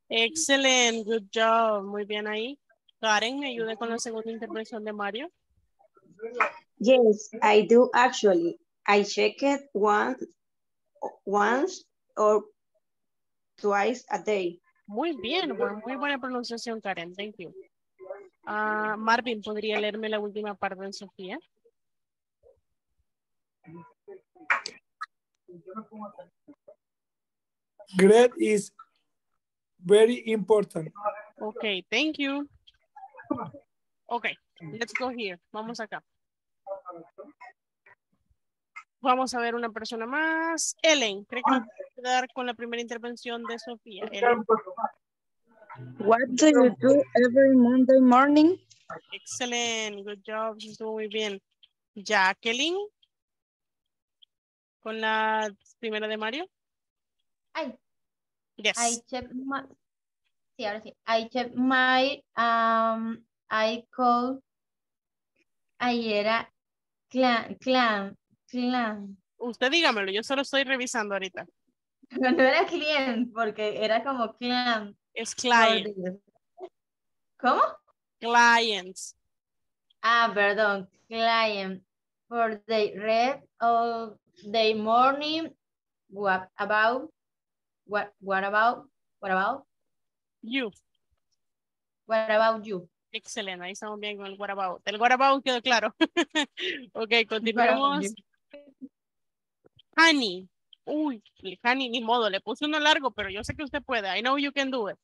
Excellent, good job. Muy bien ahí. Karen, ¿me ayuda con la segunda intervención de Mario? Yes, I do actually. I check it once, once or twice a day. Muy bien, muy buena pronunciación, Karen. Thank you. Ah, Marvin, ¿podría leerme la última parte de Sofía? Grade is very important. Ok, thank you. Ok, let's go here. Vamos acá. Vamos a ver una persona más. Ellen, creo que me puede ayudar con la primera intervención de Sofía. Ellen, What do you do every Monday morning? excelente, good job, estuvo muy bien. Jacqueline, con la primera de Mario. Ay, Yes. I check my, sí, ahora sí. I check my, um, I call, ahí era clan, clan, clan. Usted dígamelo, yo solo estoy revisando ahorita. No, no era client, porque era como clan. Es client. ¿Cómo? Clients. Ah, perdón, client. For the red of the morning, what about, what, what about, what about, You. what about you? Excelente, ahí estamos bien con el what about. El what about quedó claro. ok, continuemos. Honey. Uy, Honey, ni modo, le puse uno largo, pero yo sé que usted puede. I know you can do it.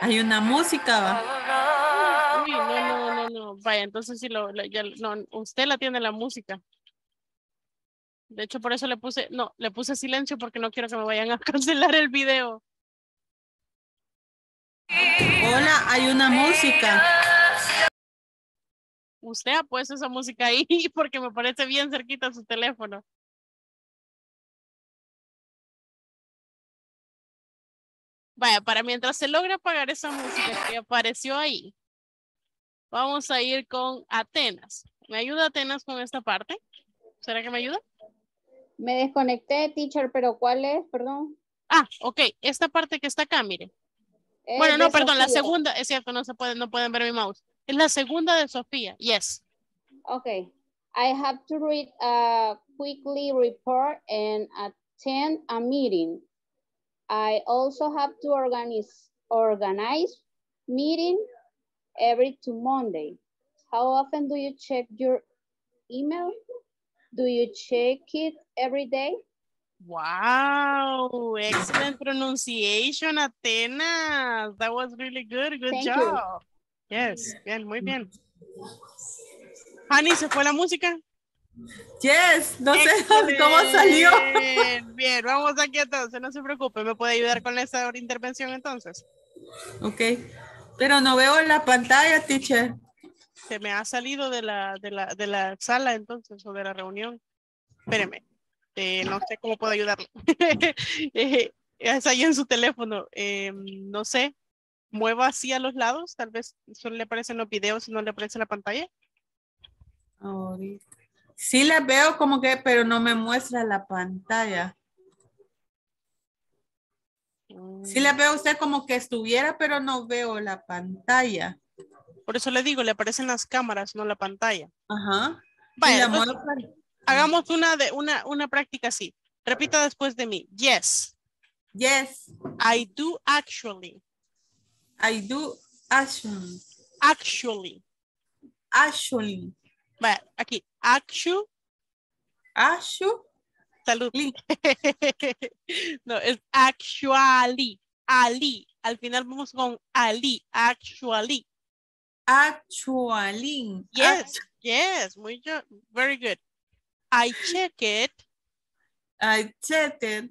Hay una música, va. No, no, no, no. Vaya, entonces sí, lo, lo- ya- no, usted la tiene la música. De hecho, por eso le puse, no, le puse silencio porque no quiero que me vayan a cancelar el video. Hola, hay una música. Usted ha puesto esa música ahí porque me parece bien cerquita su teléfono. Vaya, para mientras se logra apagar esa música que apareció ahí, vamos a ir con Atenas. ¿Me ayuda Atenas con esta parte? ¿Será que me ayuda? Me desconecté, teacher, pero ¿cuál es? Perdón. Ah, ok, esta parte que está acá, mire. Es Bueno, no, perdón, la segunda, es cierto, no se pueden, no pueden ver mi mouse. Es la segunda de Sofía, yes. Okay. I have to read a quickly report and attend a meeting. I also have to organize organize meeting every two Monday. How often do you check your email? Do you check it every day? Wow, excellent pronunciation, Atenas. That was really good, good Thank you. job. Yes, bien, muy bien. Hani, ¿se fue la música? Yes, no sé cómo salió. Bien, bien, vamos aquí entonces, no se preocupe, ¿me puede ayudar con esa intervención entonces? Ok, pero no veo la pantalla, teacher. Se me ha salido de la, de la, de la sala entonces, o de la reunión. Espéreme, eh, no sé cómo puedo ayudarle. Eh, es ahí en su teléfono, eh, no sé, mueva así a los lados, tal vez solo le aparecen los videos y no le aparece la pantalla. Ahorita. Sí la veo como que, pero no me muestra la pantalla. Sí la veo a usted como que estuviera, pero no veo la pantalla. Por eso le digo, le aparecen las cámaras, no la pantalla. Ajá. Vaya, entonces, hagamos una, de, una, una práctica así. Repita después de mí. Yes. Yes. I do actually. I do actually. Actually. Actually. Vaya, aquí. Actually. Actually. Salud. no, es actually. Ali. Al final vamos con Ali. Actually. Actually. Yes. Yes. Muy good. Very good. I check it. I checked it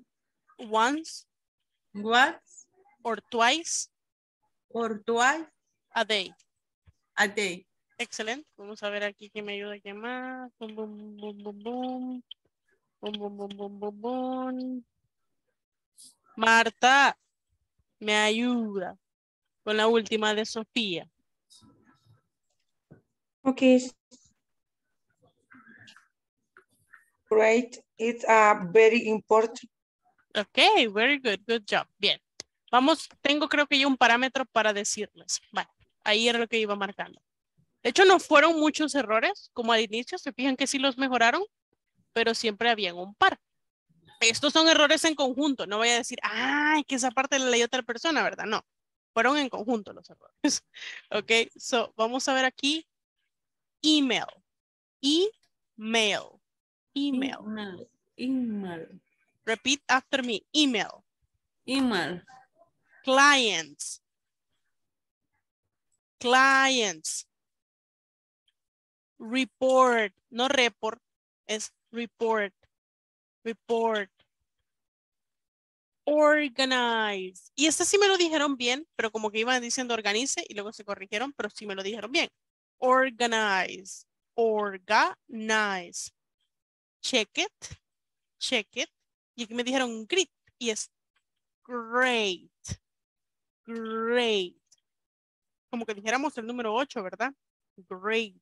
once once or twice or twice a day. a day. Excelente. Vamos a ver aquí quién me ayuda aquí más. Bum, bum, bum, bum, bum. Bum, bum, bum, bum, bum, bum. Marta, me ayuda con la última de Sofía. Okay. Great. It's uh, very important. Ok, very good, good job. Bien. Vamos, tengo creo que ya un parámetro para decirles. Vale, ahí era lo que iba marcando. De hecho, no fueron muchos errores, como al inicio, se fijan que sí los mejoraron, pero siempre habían un par. Estos son errores en conjunto, no voy a decir, ay, que esa parte la leyó otra persona, ¿verdad? No, fueron en conjunto los errores. ok, so vamos a ver aquí, email, email, email. Email. Email. Repeat after me, email. Email. Clients. Clients. Report, no report, es report. Report. Organize. Y este sí me lo dijeron bien, pero como que iban diciendo organice y luego se corrigieron, pero sí me lo dijeron bien. Organize. Organize. Check it. Check it. Y aquí me dijeron great y es great. Great. Como que dijéramos el número 8, ¿verdad? Great.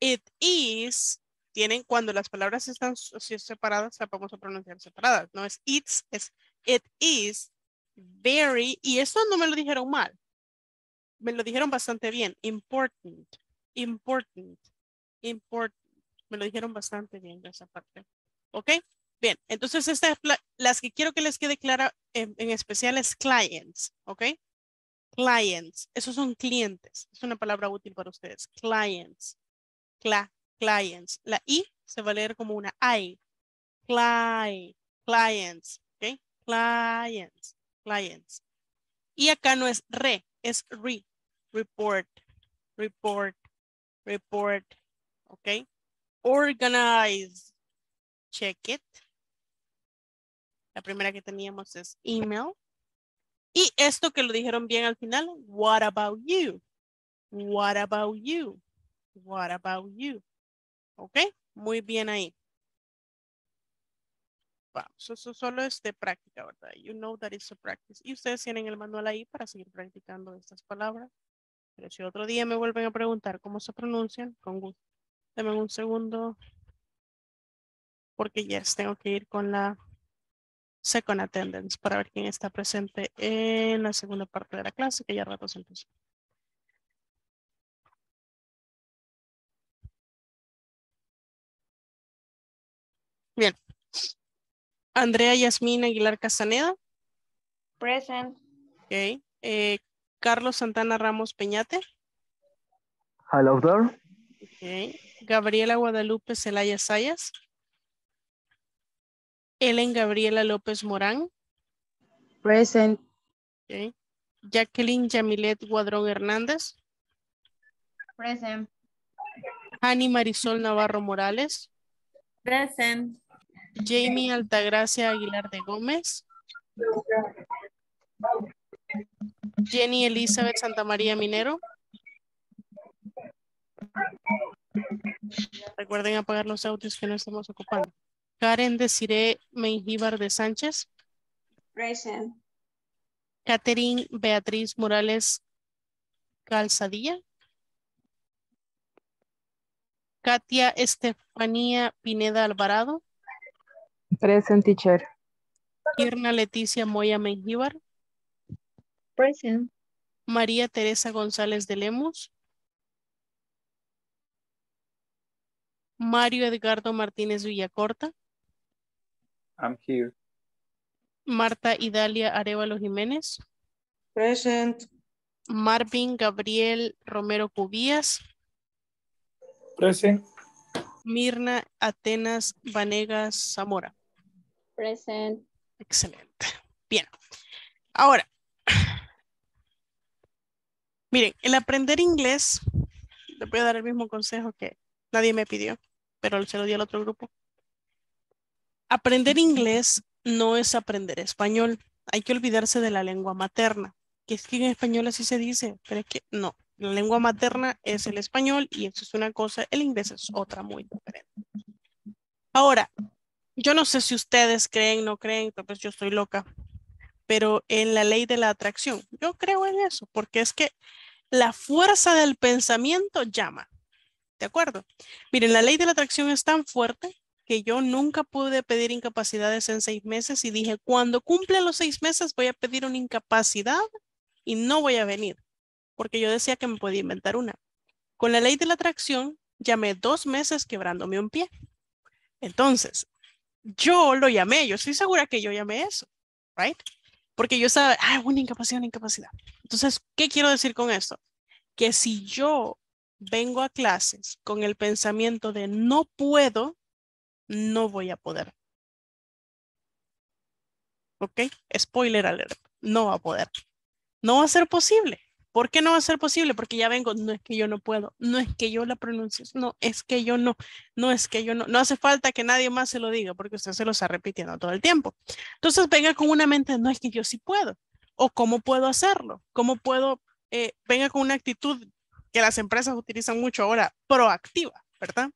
It is. Tienen cuando las palabras están separadas, las vamos a pronunciar separadas. No es it's, es it is very. Y eso no me lo dijeron mal. Me lo dijeron bastante bien. Important. Important. Important. Me lo dijeron bastante bien esa parte. ¿Ok? Bien, entonces estas las que quiero que les quede clara en, en, especial es clients, ¿ok? Clients, esos son clientes, es una palabra útil para ustedes, clients, Cla clients, la I se va a leer como una I, Cli clients, ¿ok? Clients, clients. Y acá no es re, es re, report, report, report, ¿ok? Organize, check it. La primera que teníamos es email. Y esto que lo dijeron bien al final, what about you? What about you? What about you? ¿Ok? Muy bien ahí. Vamos, eso solo es de práctica, ¿verdad? You know that it's a practice. Y ustedes tienen el manual ahí para seguir practicando estas palabras. Pero si otro día me vuelven a preguntar cómo se pronuncian, con gusto. Denme un segundo. Porque ya yes, tengo que ir con la second attendance para ver quién está presente en la segunda parte de la clase, que ya rato se empezó. Bien. Andrea Yasmín Aguilar Castaneda. Present. Ok. Eh, Carlos Santana Ramos Peñate. Hello there. Ok. Gabriela Guadalupe Celaya Sayas. Ellen Gabriela López Morán. Present. Okay. Jacqueline Yamilet Guadrón Hernández. Present. Ani Marisol Navarro Morales. Present. Jamie Altagracia Aguilar de Gómez. Jenny Elizabeth Santamaría Minero. Recuerden apagar los audios que no estamos ocupando. Karen Desiree Mengíbar de Sánchez. Present. Catherine Beatriz Morales Calzadilla. Katia Estefanía Pineda Alvarado. Present teacher. Irna Leticia Moya Mengíbar. Present. María Teresa González de Lemos. Mario Edgardo Martínez Villacorta. I'm here. Marta Idalia Arevalo Jiménez. Present. Marvin Gabriel Romero Cubías. Present. Mirna Atenas Vanegas Zamora. Present. Excelente. Bien. Ahora, miren, el aprender inglés, le voy a dar el mismo consejo que nadie me pidió, pero se lo di al otro grupo. Aprender inglés no es aprender español. Hay que olvidarse de la lengua materna, que es que en español así se dice, pero es que no. La lengua materna es el español y eso es una cosa, el inglés es otra muy diferente. Ahora, yo no sé si ustedes creen, no creen, pues yo estoy loca, pero en la ley de la atracción, yo creo en eso, porque es que la fuerza del pensamiento llama. ¿De acuerdo? Miren, la ley de la atracción es tan fuerte que yo nunca pude pedir incapacidades en seis meses y dije, cuando cumple los seis meses voy a pedir una incapacidad y no voy a venir, porque yo decía que me podía inventar una. Con la ley de la atracción, llamé dos meses quebrándome un pie. Entonces, yo lo llamé, yo estoy segura que yo llamé eso, right? Porque yo sabía, ah, una incapacidad, una incapacidad. Entonces, ¿qué quiero decir con esto? Que si yo vengo a clases con el pensamiento de no puedo, no voy a poder. ¿Ok? Spoiler alert, no va a poder. No va a ser posible. ¿Por qué no va a ser posible? Porque ya vengo, no es que yo no puedo, no es que yo la pronuncie, no, es que yo no, no es que yo no, no hace falta que nadie más se lo diga porque usted se lo está repitiendo todo el tiempo. Entonces venga con una mente, no es que yo sí puedo, o cómo puedo hacerlo, cómo puedo, eh, venga con una actitud que las empresas utilizan mucho ahora, proactiva, ¿verdad?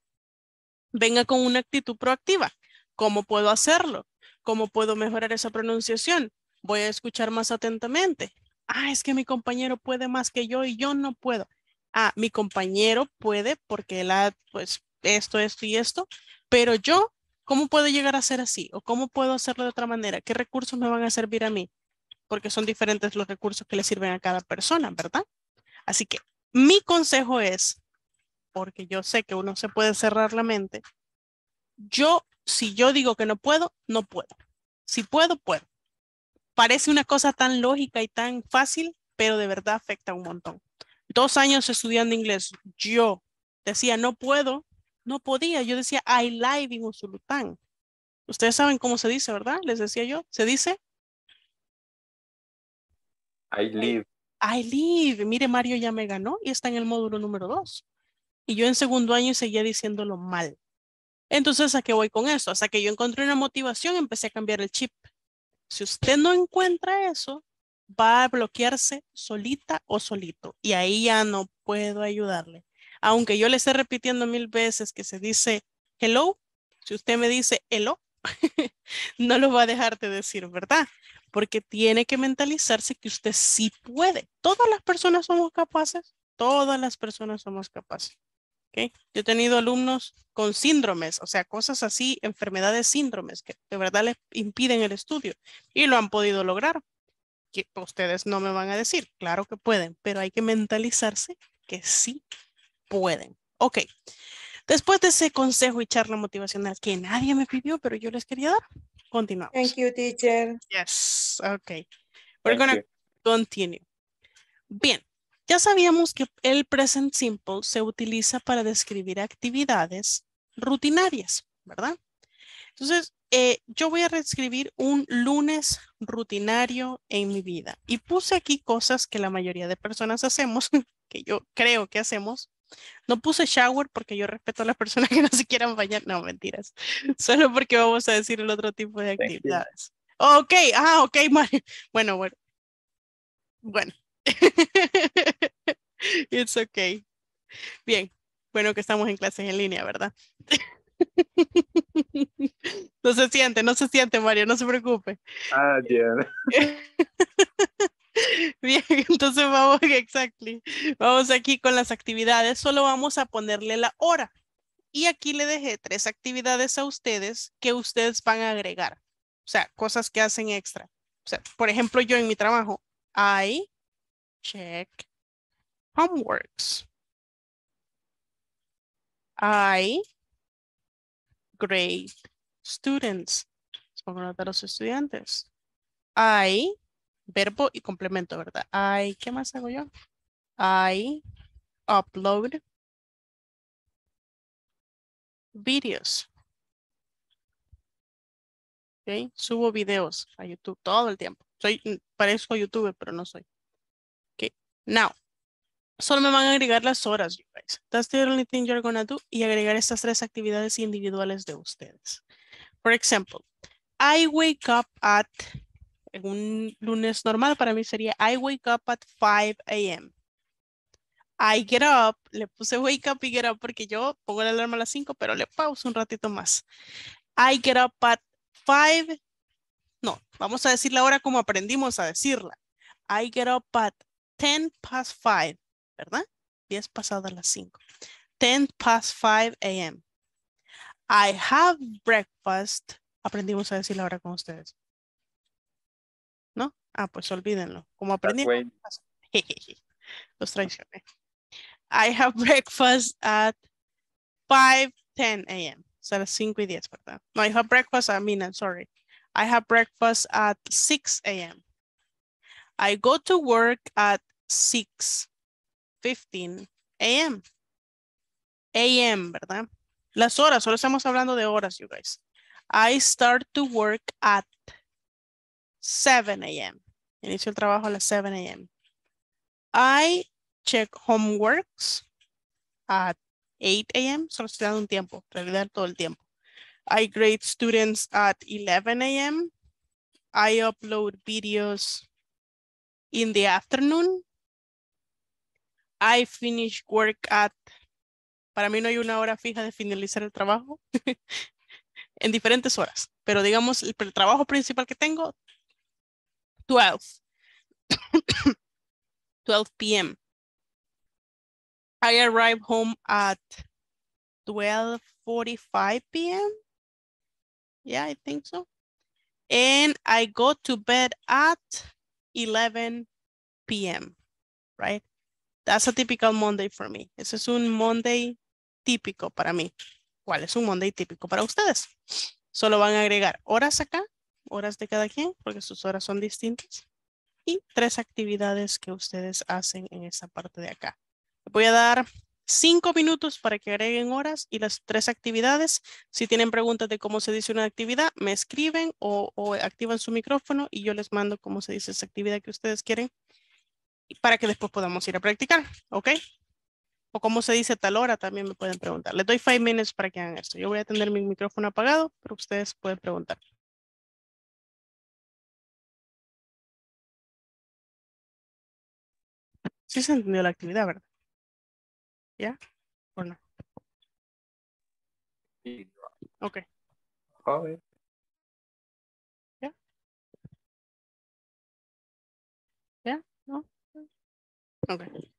Venga con una actitud proactiva. ¿Cómo puedo hacerlo? ¿Cómo puedo mejorar esa pronunciación? Voy a escuchar más atentamente ah, es que mi compañero puede más que yo y yo no puedo. Ah, mi compañero puede porque él ha, pues, esto, esto y esto, pero yo, ¿cómo puedo llegar a ser así? ¿O cómo puedo hacerlo de otra manera? ¿Qué recursos me van a servir a mí? Porque son diferentes los recursos que le sirven a cada persona, ¿verdad? Así que mi consejo es, porque yo sé que uno se puede cerrar la mente, yo, si yo digo que no puedo, no puedo. Si puedo, puedo parece una cosa tan lógica y tan fácil, pero de verdad afecta un montón. Dos años estudiando inglés, yo decía, no puedo, no podía. Yo decía, I live in Usulután. Ustedes saben cómo se dice, ¿verdad? Les decía yo. ¿Se dice? I live. I live. Mire, Mario ya me ganó y está en el módulo número dos. Y yo en segundo año seguía diciéndolo mal. Entonces, ¿a qué voy con eso? Hasta que yo encontré una motivación, empecé a cambiar el chip. Si usted no encuentra eso, va a bloquearse solita o solito y ahí ya no puedo ayudarle. Aunque yo le esté repitiendo mil veces que se dice hello, si usted me dice hello, no lo va a dejar de decir, ¿verdad? Porque tiene que mentalizarse que usted sí puede. Todas las personas somos capaces, todas las personas somos capaces. Yo he tenido alumnos con síndromes, o sea, cosas así, enfermedades síndromes que de verdad les impiden el estudio y lo han podido lograr. Que ustedes no me van a decir, claro que pueden, pero hay que mentalizarse que sí pueden. Ok, después de ese consejo y charla motivacional que nadie me pidió, pero yo les quería dar, continuamos. Thank you, teacher. Yes, ok. We're going to continue. Bien, ya sabíamos que el present simple se utiliza para describir actividades rutinarias, ¿verdad? Entonces, eh, yo voy a reescribir un lunes rutinario en mi vida y puse aquí cosas que la mayoría de personas hacemos, que yo creo que hacemos. No puse shower porque yo respeto a las personas que no se quieran bañar. No, mentiras. Solo porque vamos a decir el otro tipo de actividades. Ok, ah, ok, Mario. Bueno, bueno. Bueno, It's okay. Bien, bueno que estamos en clases en línea, ¿verdad? No se siente, no se siente, Mario, no se preocupe. Ah, bien. Bien, entonces vamos, exactly. Vamos aquí con las actividades, solo vamos a ponerle la hora. Y aquí le dejé tres actividades a ustedes que ustedes van a agregar. O sea, cosas que hacen extra. O sea, por ejemplo, yo en mi trabajo, I check homeworks. I grade students. Pongo nota a los estudiantes. I, verbo y complemento, ¿verdad? I, ¿qué más hago yo? I upload videos. Okay. Subo videos a YouTube todo el tiempo. Soy, parezco youtuber, pero no soy. Now, solo me van a agregar las horas, you guys. That's the only thing you're gonna do. Y agregar estas tres actividades individuales de ustedes. For example, I wake up at, en un lunes normal para mí sería, I wake up at 5 a.m. I get up, le puse wake up y get up porque yo pongo la alarma a las 5, pero le pauso un ratito más. I get up at 5, no, vamos a decir la hora como aprendimos a decirla. I get up at 10 past 5, ¿verdad? 10 pasadas las 5. 10 past 5 a.m. I have breakfast. Aprendimos a decir la hora con ustedes. ¿No? Ah, pues olvídenlo. Como aprendí. Los traicioné. I have breakfast at 5:10 a.m. So las 5 y 10, ¿verdad? No, I have breakfast, I mean, I'm sorry. I have breakfast at 6 a.m. I go to work at 6:15 a.m. a.m., ¿verdad? Las horas, solo estamos hablando de horas, you guys. I start to work at 7 a.m. Inicio el trabajo a las 7 a.m. I check homeworks at 8 a.m. Solo estoy dando un tiempo, realidad todo el tiempo. I grade students at 11 a.m. I upload videos in the afternoon. I finish work at, para mí no hay una hora fija de finalizar el trabajo, en diferentes horas, pero digamos el, el trabajo principal que tengo, 12. 12 p.m. I arrive home at 12.45 p.m. Yeah, I think so. And I go to bed at 11 p.m., right? That's a typical Monday for me. Ese es un Monday típico para mí. ¿Cuál es un Monday típico para ustedes? Solo van a agregar horas acá, horas de cada quien, porque sus horas son distintas. Y tres actividades que ustedes hacen en esa parte de acá. Voy a dar cinco minutos para que agreguen horas y las tres actividades. Si tienen preguntas de cómo se dice una actividad, me escriben o, o activan su micrófono y yo les mando cómo se dice esa actividad que ustedes quieren para que después podamos ir a practicar, ¿ok? O cómo se dice tal hora, también me pueden preguntar. Les doy five minutes para que hagan esto. Yo voy a tener mi micrófono apagado, pero ustedes pueden preguntar. Sí se entendió la actividad, ¿verdad? ¿Ya? ¿O no? Ok. Ok.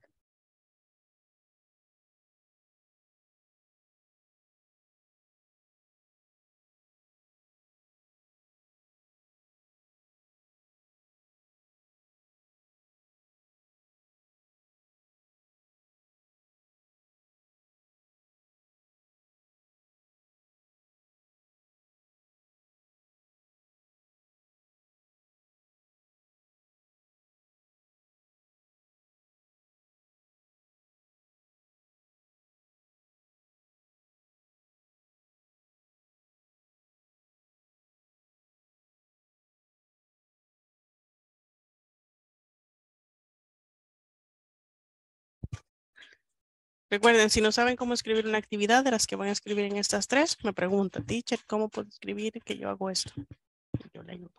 Recuerden, si no saben cómo escribir una actividad de las que van a escribir en estas tres, me preguntan, teacher, ¿cómo puedo escribir que yo hago esto? Yo le ayudo.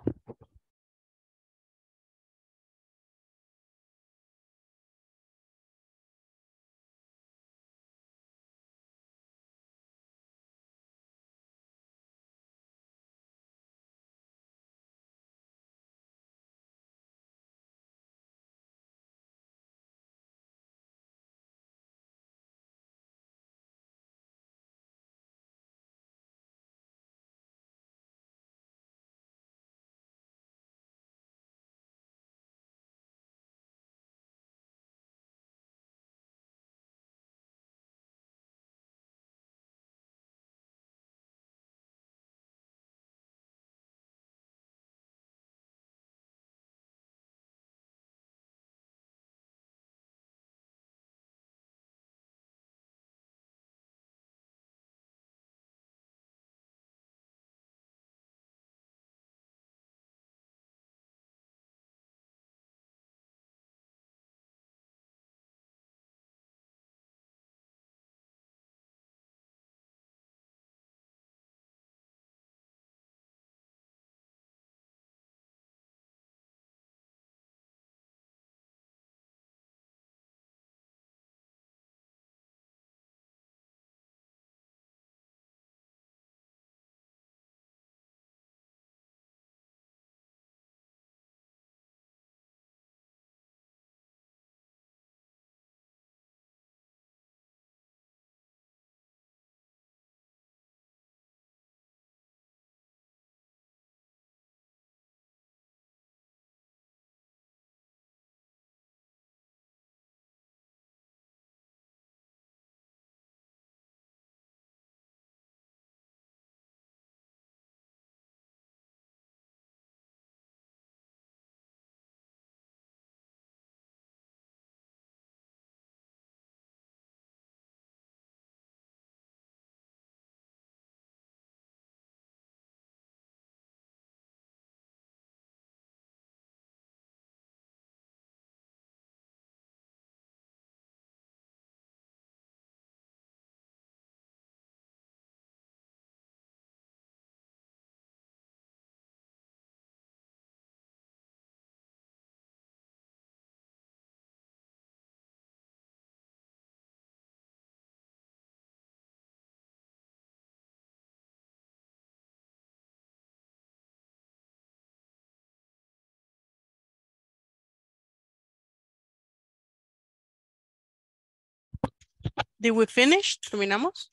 Did we finish? ¿Terminamos?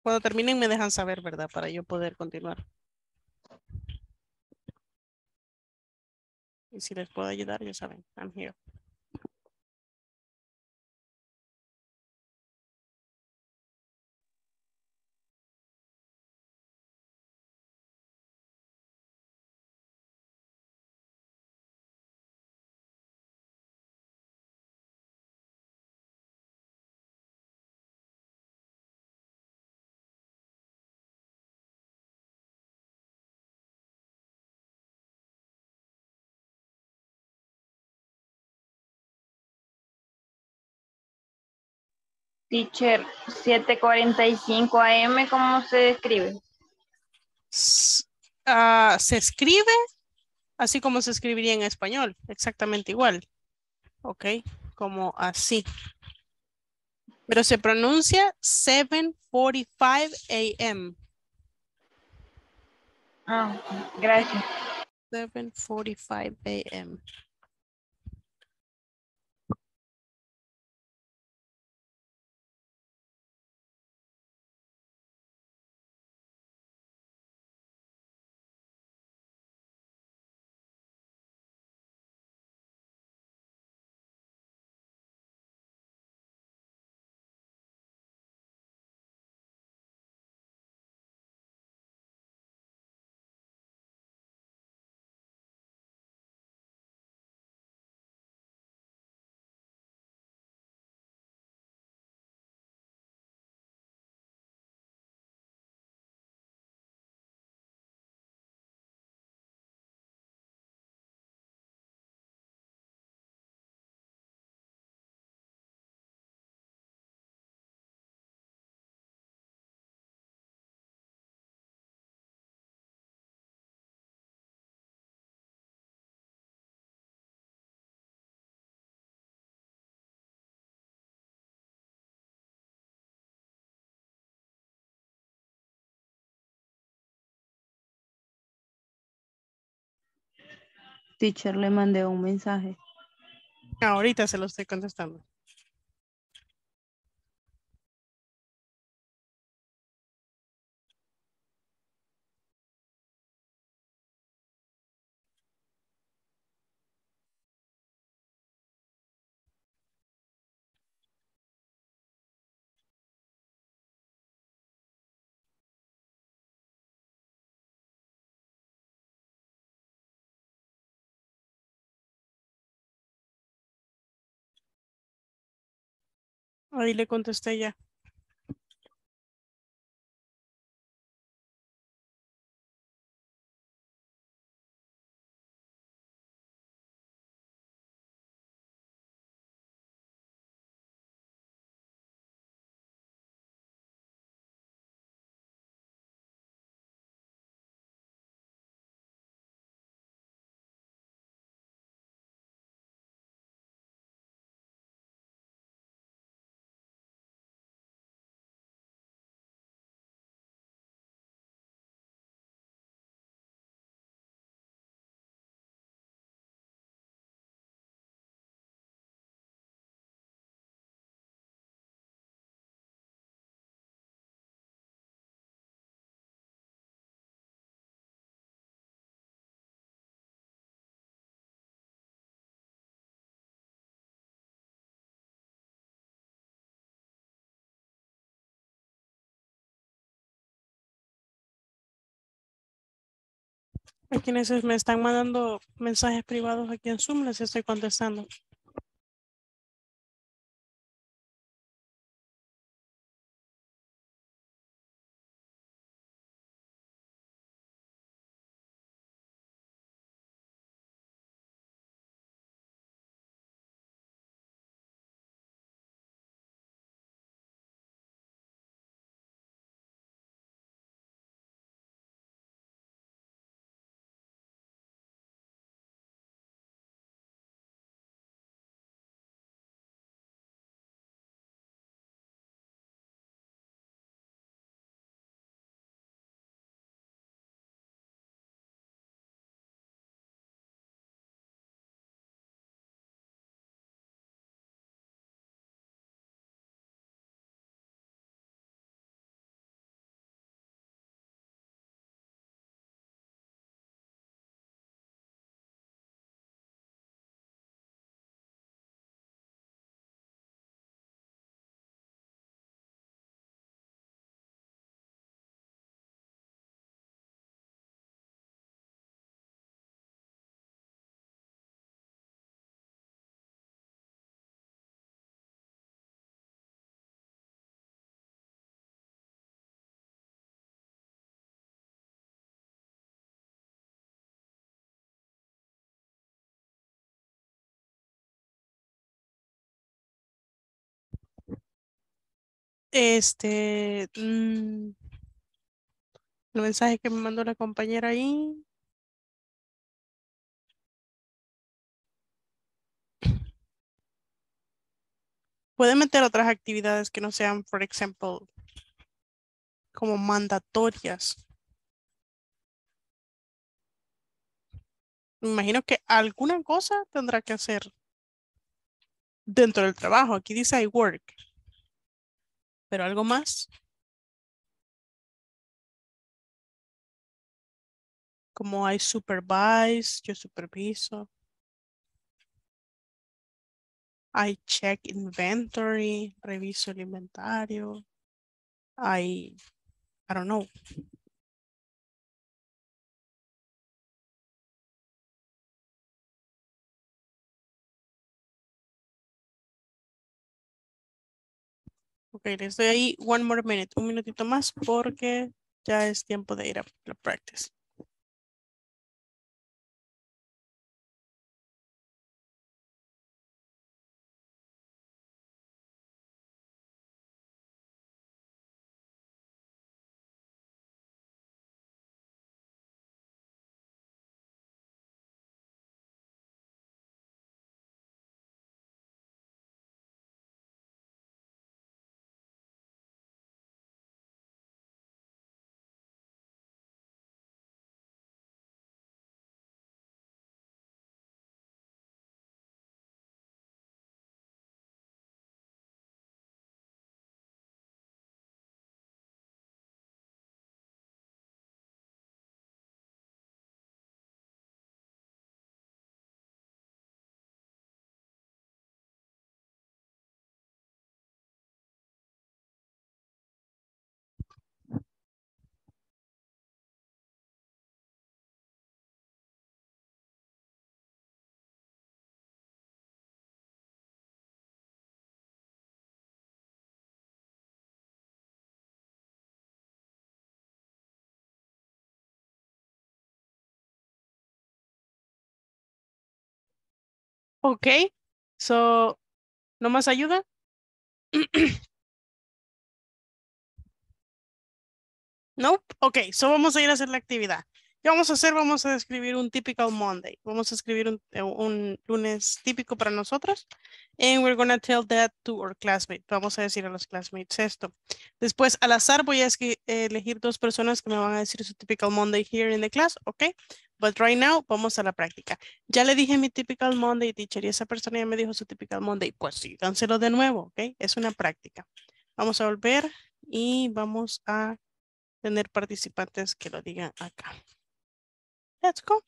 Cuando terminen me dejan saber, ¿verdad? Para yo poder continuar. Y si les puedo ayudar, ya saben, I'm here. Teacher, 7:45 AM, ¿cómo se escribe? S- ah, se escribe así como se escribiría en español, exactamente igual. Ok, como así. Pero se pronuncia 7:45 AM. Ah, gracias. 7:45 AM. Teacher, le mandé un mensaje. Ahorita se lo estoy contestando. Ahí le contesté ya. A quienes me están mandando mensajes privados aquí en Zoom, les estoy contestando. Este, mm, el mensaje que me mandó la compañera ahí. Puede meter otras actividades que no sean, por ejemplo, como mandatorias. Me imagino que alguna cosa tendrá que hacer dentro del trabajo. Aquí dice I work. Pero algo más. Como I supervise, yo superviso. I check inventory, reviso el inventario. I, I don't know. Ok, les doy ahí one more minute, un minutito más porque ya es tiempo de ir a la practice. Ok, so, ¿no más ayuda? No, ok, so vamos a ir a hacer la actividad. ¿Qué vamos a hacer? Vamos a escribir un typical Monday. Vamos a escribir un, eh, un lunes típico para nosotros. And we're gonna tell that to our classmates. Vamos a decir a los classmates esto. Después, al azar, voy a elegir dos personas que me van a decir su typical Monday here in the class, ok? But right now, vamos a la práctica. Ya le dije mi typical Monday, teacher, y esa persona ya me dijo su typical Monday. Pues sí, dánselo de nuevo, ok? Es una práctica. Vamos a volver y vamos a tener participantes que lo digan acá. Let's go.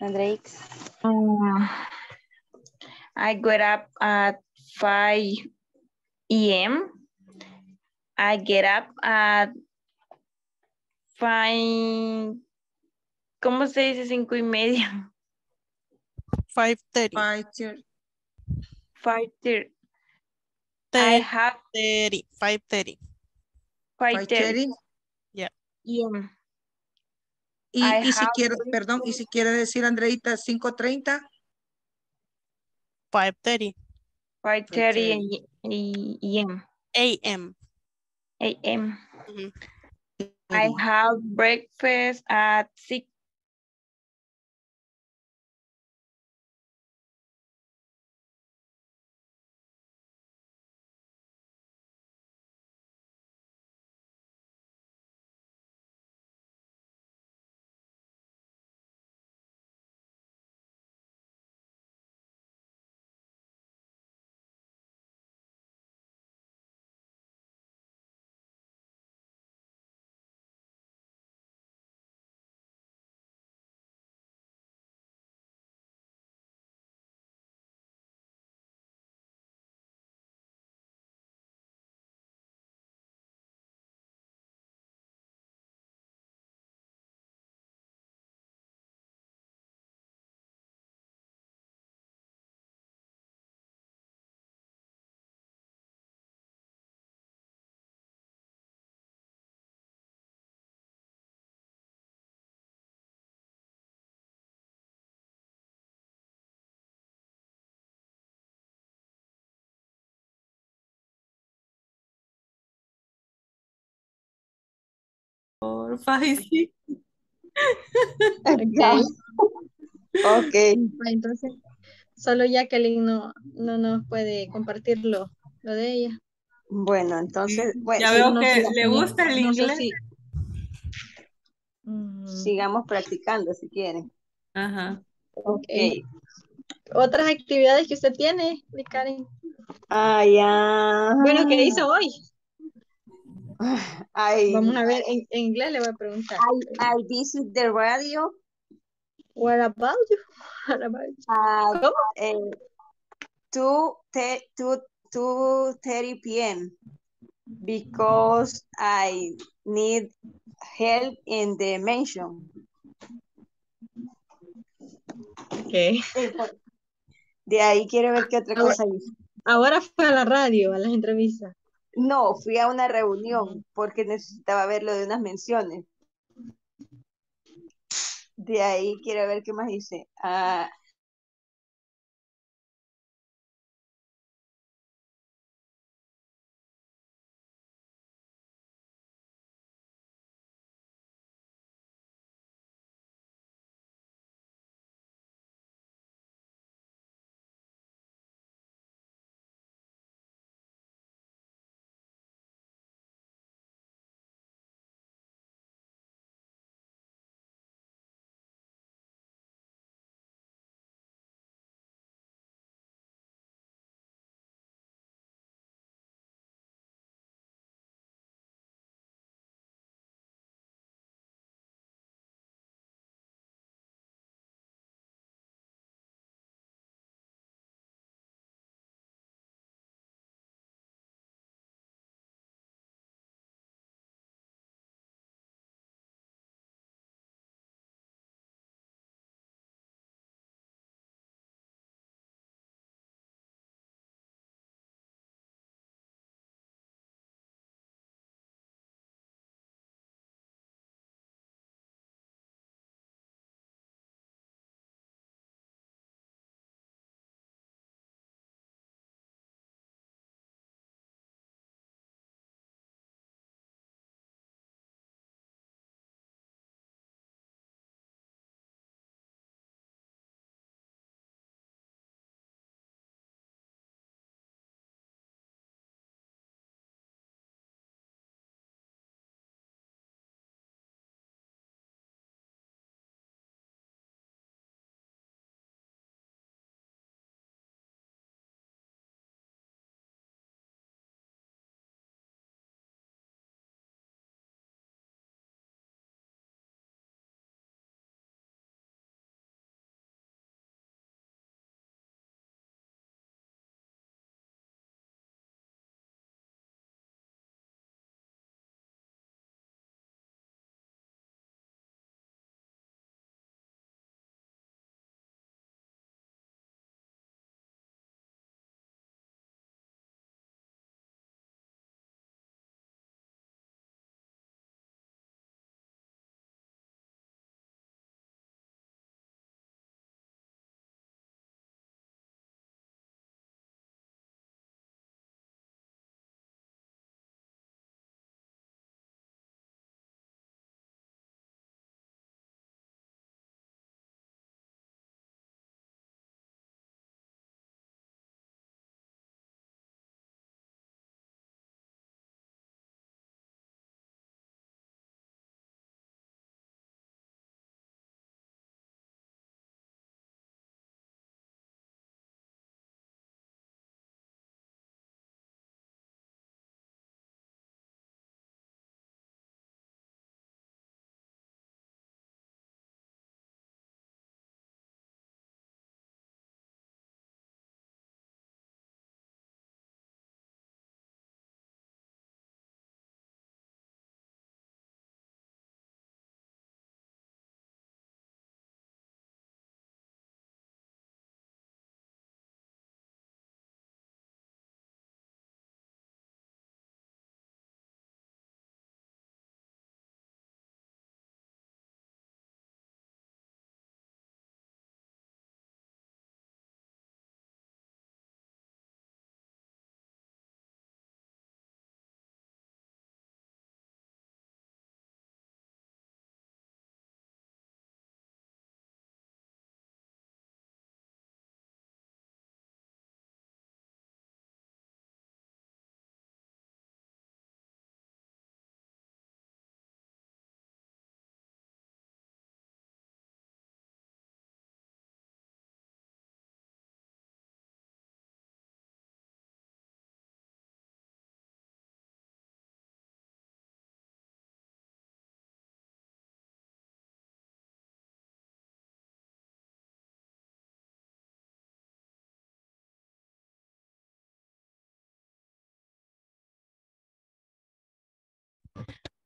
Andreix. Uh, I got up at 5 a.m. I get up at 5, ¿cómo se dice cinco y media? 5.30. 5.30. I have 30, 5.30. 5.30. Yeah. Yeah. Y, y si have quiere, perdón, y si quiere decir, Andreita, 5.30. 5.30. 5.30 a.m. A.M. a.m. I have breakfast at 6 Porfa, y sí. Ok. Ok. Entonces, solo Jacqueline no, no nos puede compartir lo, lo de ella. Bueno, entonces, bueno, Ya veo no que le gusta el no sé inglés. si- Mm, sigamos practicando si quieren. Ajá. Ok. Otras actividades que usted tiene, Karen. Ah, ya. Bueno, ¿qué hizo hoy? I, Vamos a ver, en, en inglés le voy a preguntar. I, I visit the radio What about you? What about you? at ¿Cómo? eh, 2, te- 2, 2.30 p.m. because I need help in the mansion. Okay. De ahí quiero ver qué otra Ahora- cosa hice. Ahora fue a la radio, a las entrevistas. No, fui a una reunión porque necesitaba ver lo de unas menciones. De ahí quiero ver qué más hice. Ah,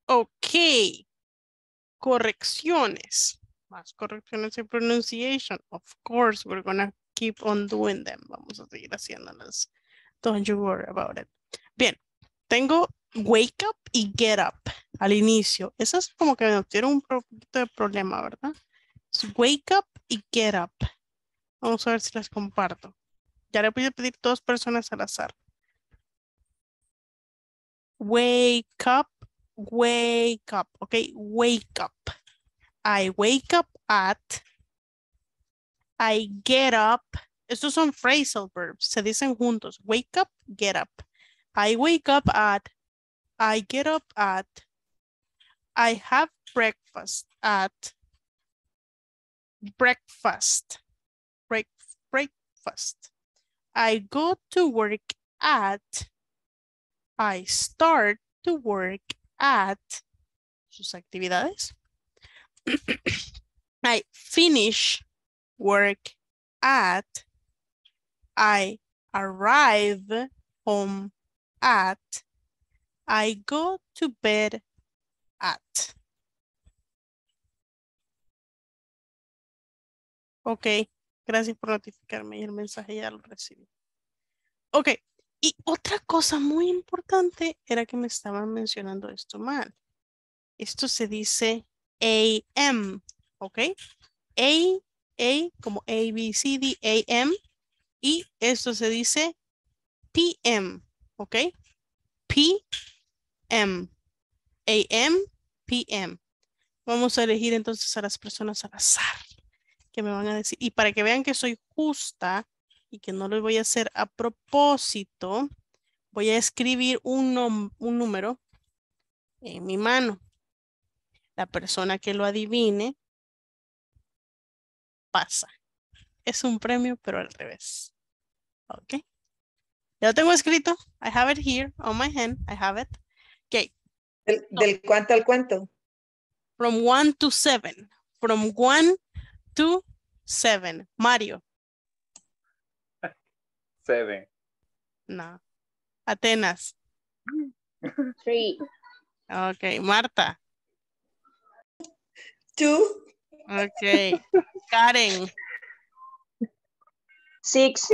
Ok. Correcciones. Más correcciones en pronunciation. Of course, we're gonna keep on doing them. Vamos a seguir haciéndolas. Don't you worry about it. Bien. Tengo wake up y get up al inicio. Eso es como que tiene un poquito de problema, ¿verdad? Wake up y get up. Vamos a ver si las comparto. Ya le voy a pedir dos personas al azar. Wake up, wake up, ok, wake up. I wake up at, I get up. Estos son phrasal verbs, se dicen juntos. Wake up, get up. I wake up at, I get up at, I have breakfast at, breakfast, break, breakfast. I go to work at, I start to work at sus actividades. I finish work at, I arrive home at, I go to bed at. Ok, gracias por notificarme y el mensaje ya lo recibí. Ok, y otra cosa muy importante era que me estaban mencionando esto mal. Esto se dice AM, ¿ok? A, A como A, B, C, D, AM. Y esto se dice PM, ¿ok? PM, AM, PM. Vamos a elegir entonces a las personas al azar que me van a decir. Y para que vean que soy justa y que no lo voy a hacer a propósito, voy a escribir un, un número en mi mano. La persona que lo adivine pasa. Es un premio, pero al revés. Ok. Ya lo tengo escrito. I have it here on my hand. I have it. Ok. ¿Del, del cuánto al cuánto? From one to seven. From one to seven. Mario. Seven. No. Atenas. Three. Ok. Marta. Two. Ok. Karen. Six.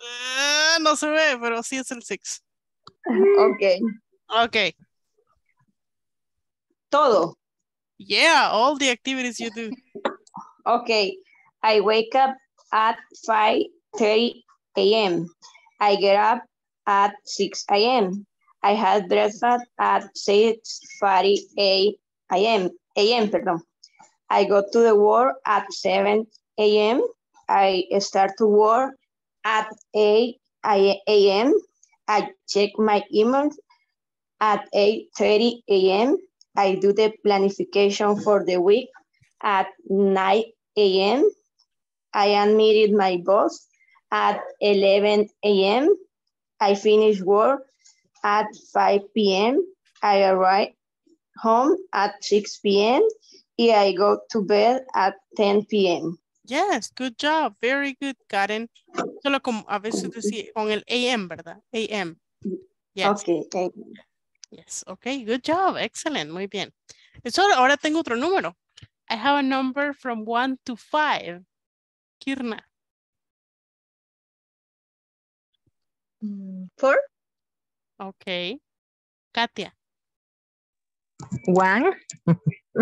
Ah, no se ve, pero sí es el six. Ok. Ok. Todo. Yeah, all the activities you do. Okay. I wake up at 5.30 a.m. I get up at 6 a.m. I had breakfast at 6.40 a.m. a.m. Pardon. I go to the work at 7 a.m. I start to work at 8 a.m. I check my email at 8.30 a.m. I do the planification for the week at 9 a.m. I admitted my boss at 11 a.m. I finish work at 5 p.m. I arrive home at 6 p.m. and I go to bed at 10 p.m. Yes, good job. Very good, Karen. Solo como a veces decía con el AM, ¿verdad? AM. Yes. Okay, thank you. Yes, okay, good job. Excellent, muy bien. Eso ahora tengo otro número. I have a number from one to five. Kirna. Four. Okay. Katia. One.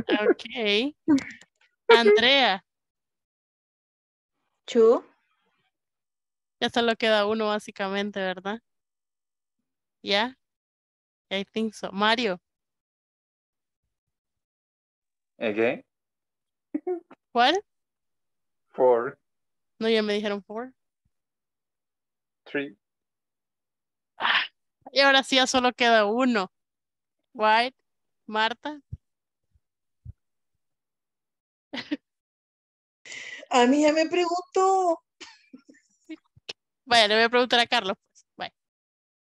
Okay. Andrea. Two. Ya solo queda uno básicamente, ¿verdad? Yeah. I think so. Mario. Again. ¿Cuál? Four. No, ya me dijeron four. Three. Y ahora sí ya solo queda uno. White. Marta. A mí ya me preguntó. Vaya, le voy a preguntar a Carlos. Pues. Vaya.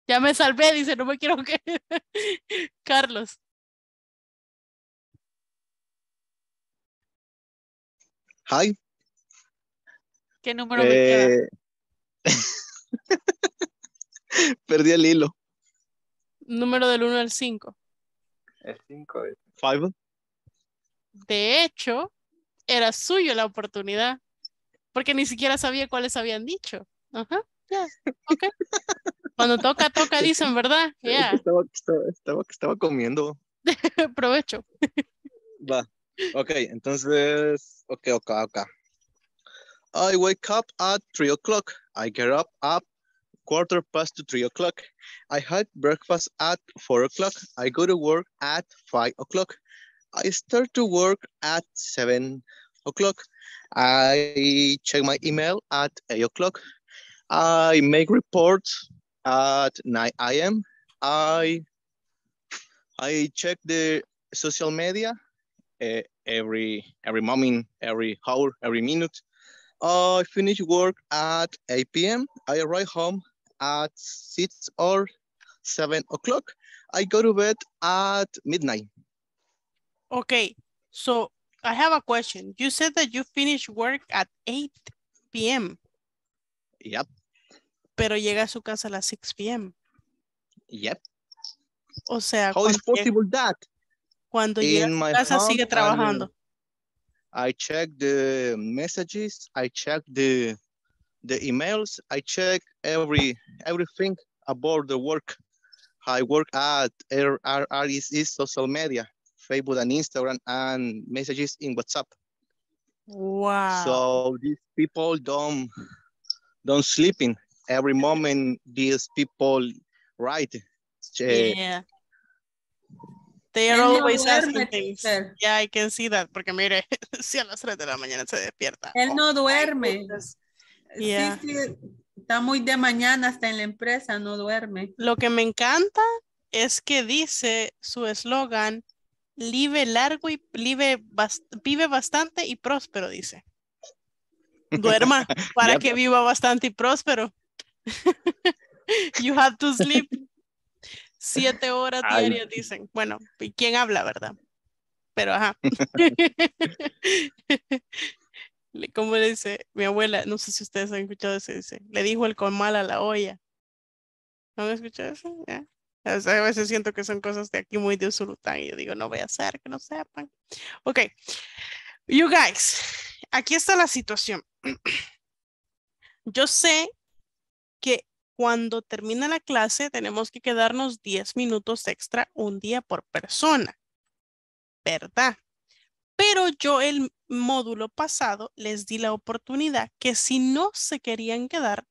Ya me salvé, dice, no me quiero que. Carlos. Hi. ¿Qué número me queda? Eh, Perdí el hilo. Número del 1 al 5. Es 5. Five. De hecho, era suyo la oportunidad, porque ni siquiera sabía cuáles habían dicho. Ajá, ya, ok. Cuando toca, toca, dicen, ¿verdad? Ya, Estaba, estaba, estaba, estaba comiendo. provecho. Va. Ok, entonces, ok, ok, ok. I wake up at 3 o'clock. I get up at quarter past to 3 o'clock. I had breakfast at 4 o'clock. I go to work at 5 o'clock. I start to work at 7 o'clock. I check my email at 8 o'clock. I make reports at 9 a.m. I I check the social media uh, every every moment, every hour, every minute. I finish work at 8 p.m. I arrive home at 6 or 7 o'clock. I go to bed at midnight. Okay, so I have a question. You said that you finish work at 8 p.m., Yep, pero llega a su casa a las 6 p.m. yep. O sea, How is llega- possible that? cuando llega a In su my casa home, sigue trabajando. I check the messages. I check the the emails. I check every everything about the work. I work at R- R- social media, Facebook and Instagram, and messages in WhatsApp. Wow. So these people don't don't sleeping every moment. These people write. eh, Yeah. They are no always asking duerme, things. teacher. Yeah, I can see that. Porque mire, si a las 3 de la mañana se despierta. Él no Oh, my duerme. goodness. Sí, Yeah. sí, está muy de mañana hasta en la empresa, no duerme. Lo que me encanta es que dice su eslogan, vive largo y vive, bas- vive bastante y próspero, dice. Duerma para que viva bastante y próspero. you have to sleep siete horas Ay. diarias, dicen. Bueno, ¿y quién habla, verdad? Pero ajá. Como le dice mi abuela, no sé si ustedes han escuchado eso, dice, le dijo el comal a la olla. ¿No han escuchado eso? Ya. A veces siento que son cosas de aquí muy de Usulután y yo digo, no voy a hacer que no sepan. Ok, you guys, aquí está la situación. Yo sé que cuando termina la clase tenemos que quedarnos 10 minutos extra un día por persona, ¿verdad? Pero yo el módulo pasado les di la oportunidad que si no se querían quedar,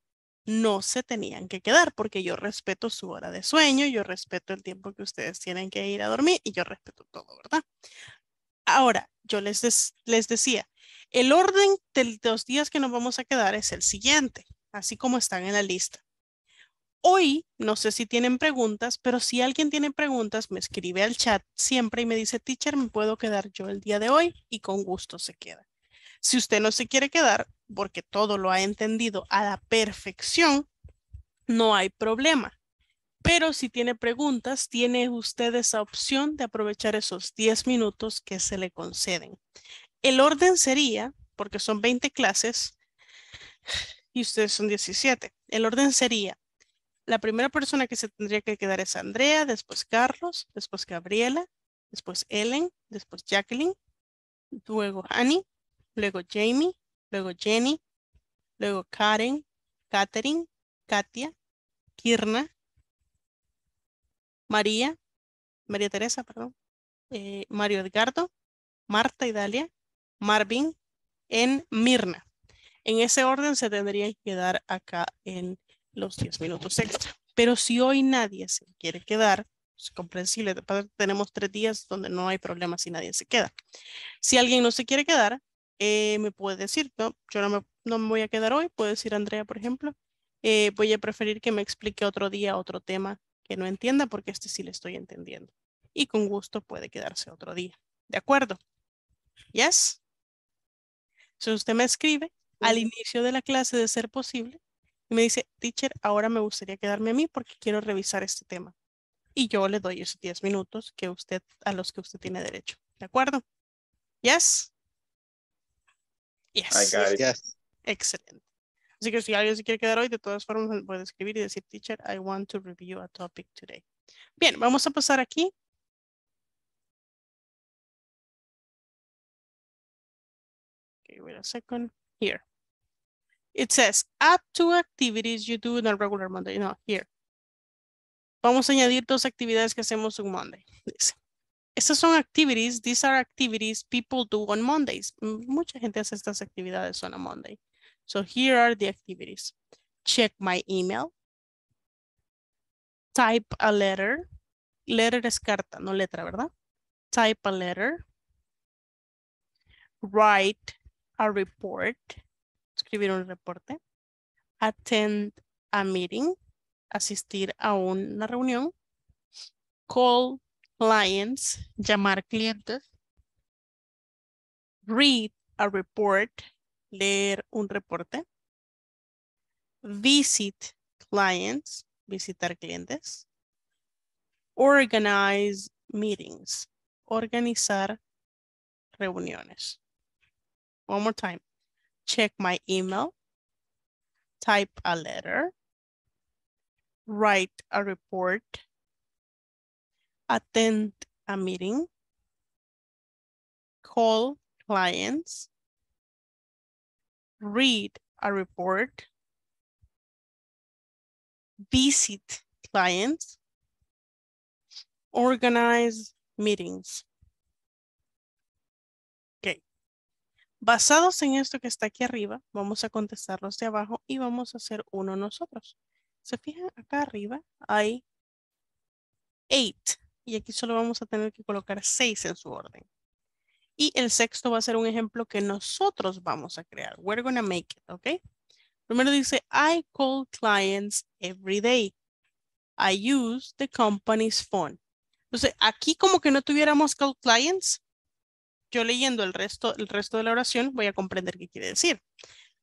no se tenían que quedar porque yo respeto su hora de sueño, yo respeto el tiempo que ustedes tienen que ir a dormir y yo respeto todo, ¿verdad? Ahora, yo les, les decía, el orden de los días que nos vamos a quedar es el siguiente, así como están en la lista. Hoy, no sé si tienen preguntas, pero si alguien tiene preguntas, me escribe al chat siempre y me dice, teacher, me puedo quedar yo el día de hoy y con gusto se queda. Si usted no se quiere quedar porque todo lo ha entendido a la perfección, no hay problema. Pero si tiene preguntas, tiene usted esa opción de aprovechar esos 10 minutos que se le conceden. El orden sería, porque son 20 clases y ustedes son 17, el orden sería, la primera persona que se tendría que quedar es Andrea, después Carlos, después Gabriela, después Ellen, después Jacqueline, luego Annie, luego Jamie, luego Jenny, luego Karen, Catherine, Katia, Kirna, María, María Teresa, perdón, eh, Mario Edgardo, Marta y Dalia, Marvin, en Mirna. En ese orden se tendría que quedar acá en los 10 minutos extra. Pero si hoy nadie se quiere quedar, es comprensible, tenemos tres días donde no hay problema si nadie se queda. Si alguien no se quiere quedar, eh, me puede decir, no, yo no me, no me voy a quedar hoy, puede decir Andrea, por ejemplo, eh, voy a preferir que me explique otro día, otro tema que no entienda, porque este sí le estoy entendiendo. Y con gusto puede quedarse otro día. ¿De acuerdo? ¿Yes? Si usted me escribe al inicio de la clase de ser posible y me dice, teacher, ahora me gustaría quedarme a mí porque quiero revisar este tema. Y yo le doy esos 10 minutos que usted, a los que usted tiene derecho. ¿De acuerdo? Yes? Yes. I got it. Yes. Excelente. Así que si alguien se quiere quedar hoy, de todas formas me puede escribir y decir, teacher, I want to review a topic today. Bien, vamos a pasar aquí. Okay, wait a second. Here. It says, add two activities you do on a regular Monday. No, here. Vamos a añadir dos actividades que hacemos un Monday. Dice. Estas son activities, these are activities people do on Mondays. Mucha gente hace estas actividades on a Monday. So here are the activities. Check my email. Type a letter. Letter es carta, no letra, ¿verdad? Type a letter. Write a report. Escribir un reporte. Attend a meeting. Asistir a una reunión. Call clients. Llamar clientes. Read a report. Leer un reporte. Visit clients. Visitar clientes. Organize meetings. Organizar reuniones. One more time. Check my email. Type a letter. Write a report. Attend a meeting. Call clients. Read a report. Visit clients. Organize meetings. Basados en esto que está aquí arriba, vamos a contestar los de abajo y vamos a hacer uno nosotros. Se fijan acá arriba hay eight y aquí solo vamos a tener que colocar seis en su orden. Y el sexto va a ser un ejemplo que nosotros vamos a crear. We're gonna make it, ¿ok? Primero dice, I call clients every day. I use the company's phone. Entonces, aquí como que no tuviéramos call clients, yo leyendo el resto, el resto de la oración voy a comprender qué quiere decir.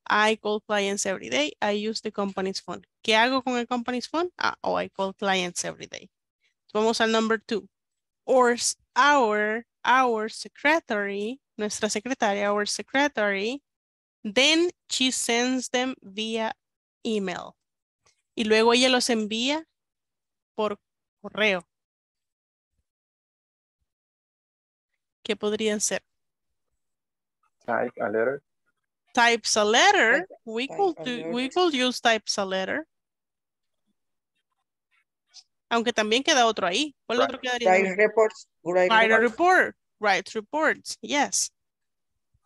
I call clients every day. I use the company's phone. ¿Qué hago con el company's phone? Ah, oh, I call clients every day. Vamos al number two. Or our, our secretary, nuestra secretaria, our secretary, then she sends them via email. Y luego ella los envía por correo. ¿Qué podrían ser? Type a letter. Types a letter. We type could we could use types a letter. Aunque también queda otro ahí. ¿Cuál otro quedaría? Write reports. Write reports. report. Write reports. Yes.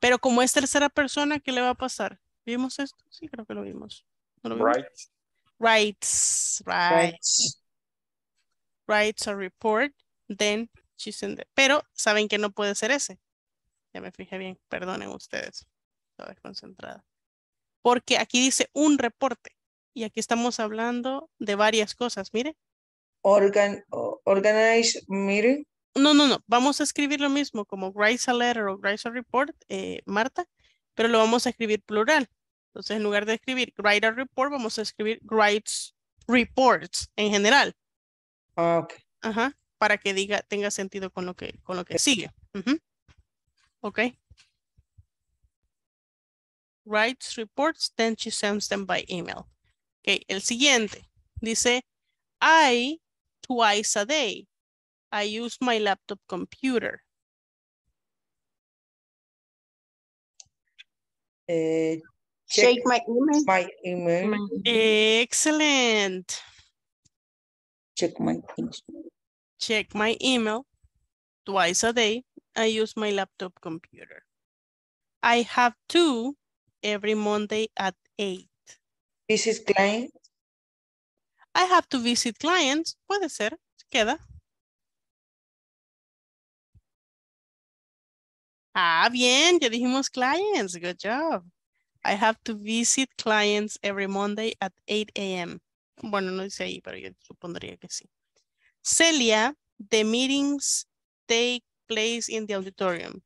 Pero como es tercera persona, ¿qué le va a pasar? ¿Vimos esto? Sí, creo que lo vimos. ¿No lo vimos? Write. Writes. Right. Writes a report. Then she send it. Pero saben que no puede ser ese. Ya me fijé bien. Perdonen ustedes. Estaba desconcentrada. Porque aquí dice un reporte. Y aquí estamos hablando de varias cosas. Mire. Organ, organize meeting. No, no, no. Vamos a escribir lo mismo como writes a letter o writes a report, eh, Marta, pero lo vamos a escribir plural. Entonces, en lugar de escribir write a report, vamos a escribir writes reports en general. Ah, ok. Ajá. Para que diga, tenga sentido con lo que, con lo que sigue. Ok. Writes reports, then she sends them by email. Ok, el siguiente. Dice, I, twice a day, I use my laptop computer. Eh, Check my email. my email. Excellent. Check my email. Check my email twice a day. I use my laptop computer. I have two every Monday at 8. Visit client. I have to visit clients. Puede ser, queda. Ah, bien, ya dijimos clients. Good job. I have to visit clients every Monday at 8 a.m. Bueno, no dice ahí, pero yo supondría que sí. Celia, the meetings take place in the auditorium.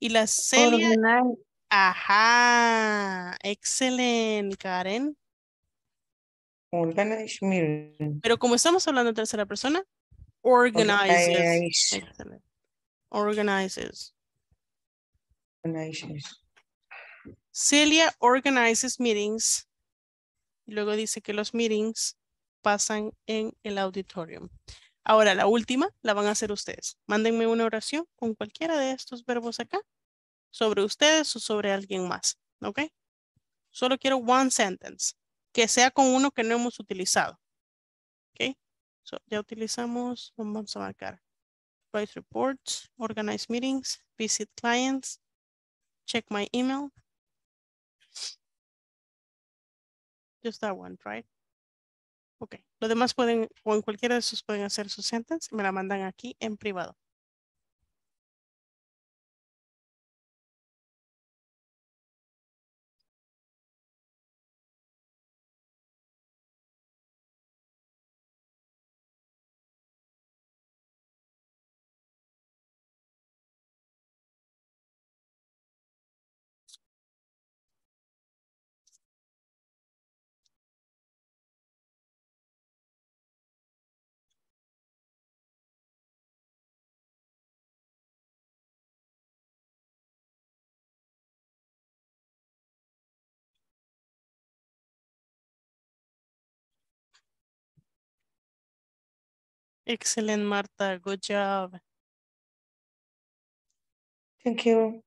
Y la Celia. Organize. Ajá, excelente, Karen. Organize meeting. Pero como estamos hablando en tercera persona, organizes. Organize. Organizes. Organizes. Celia organizes meetings. Luego dice que los meetings pasan en el auditorium. Ahora, la última la van a hacer ustedes. Mándenme una oración con cualquiera de estos verbos acá sobre ustedes o sobre alguien más. ¿Ok? Solo quiero one sentence. Que sea con uno que no hemos utilizado. ¿Ok? So, ya utilizamos, vamos a marcar. Write reports, organize meetings, visit clients, check my email. Just that one, right? Ok. Los demás pueden, o en cualquiera de esos pueden hacer su sentence y me la mandan aquí en privado. Excellent, Marta. Good job. Thank you.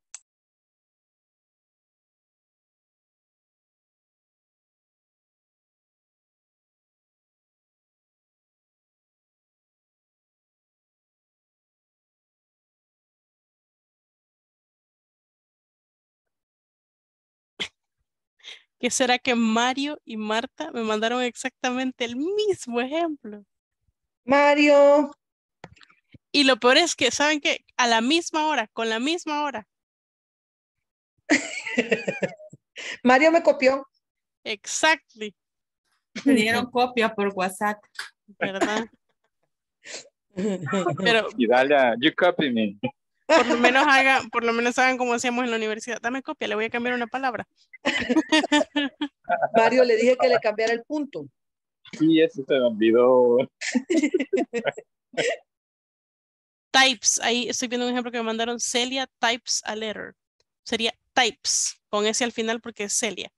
¿Qué será que Mario y Marta me mandaron exactamente el mismo ejemplo? Mario. Y lo peor es que, ¿saben qué? A la misma hora, con la misma hora. Mario me copió. Exactly. Me dieron copia por WhatsApp. ¿Verdad? Pero Y dale a, you copy me. por lo menos hagan, por lo menos hagan como hacíamos en la universidad. Dame copia, le voy a cambiar una palabra. Mario le dije que le cambiara el punto. Sí, eso se me olvidó. Types, ahí estoy viendo un ejemplo que me mandaron. Celia types a letter. Sería types, con ese al final porque es Celia.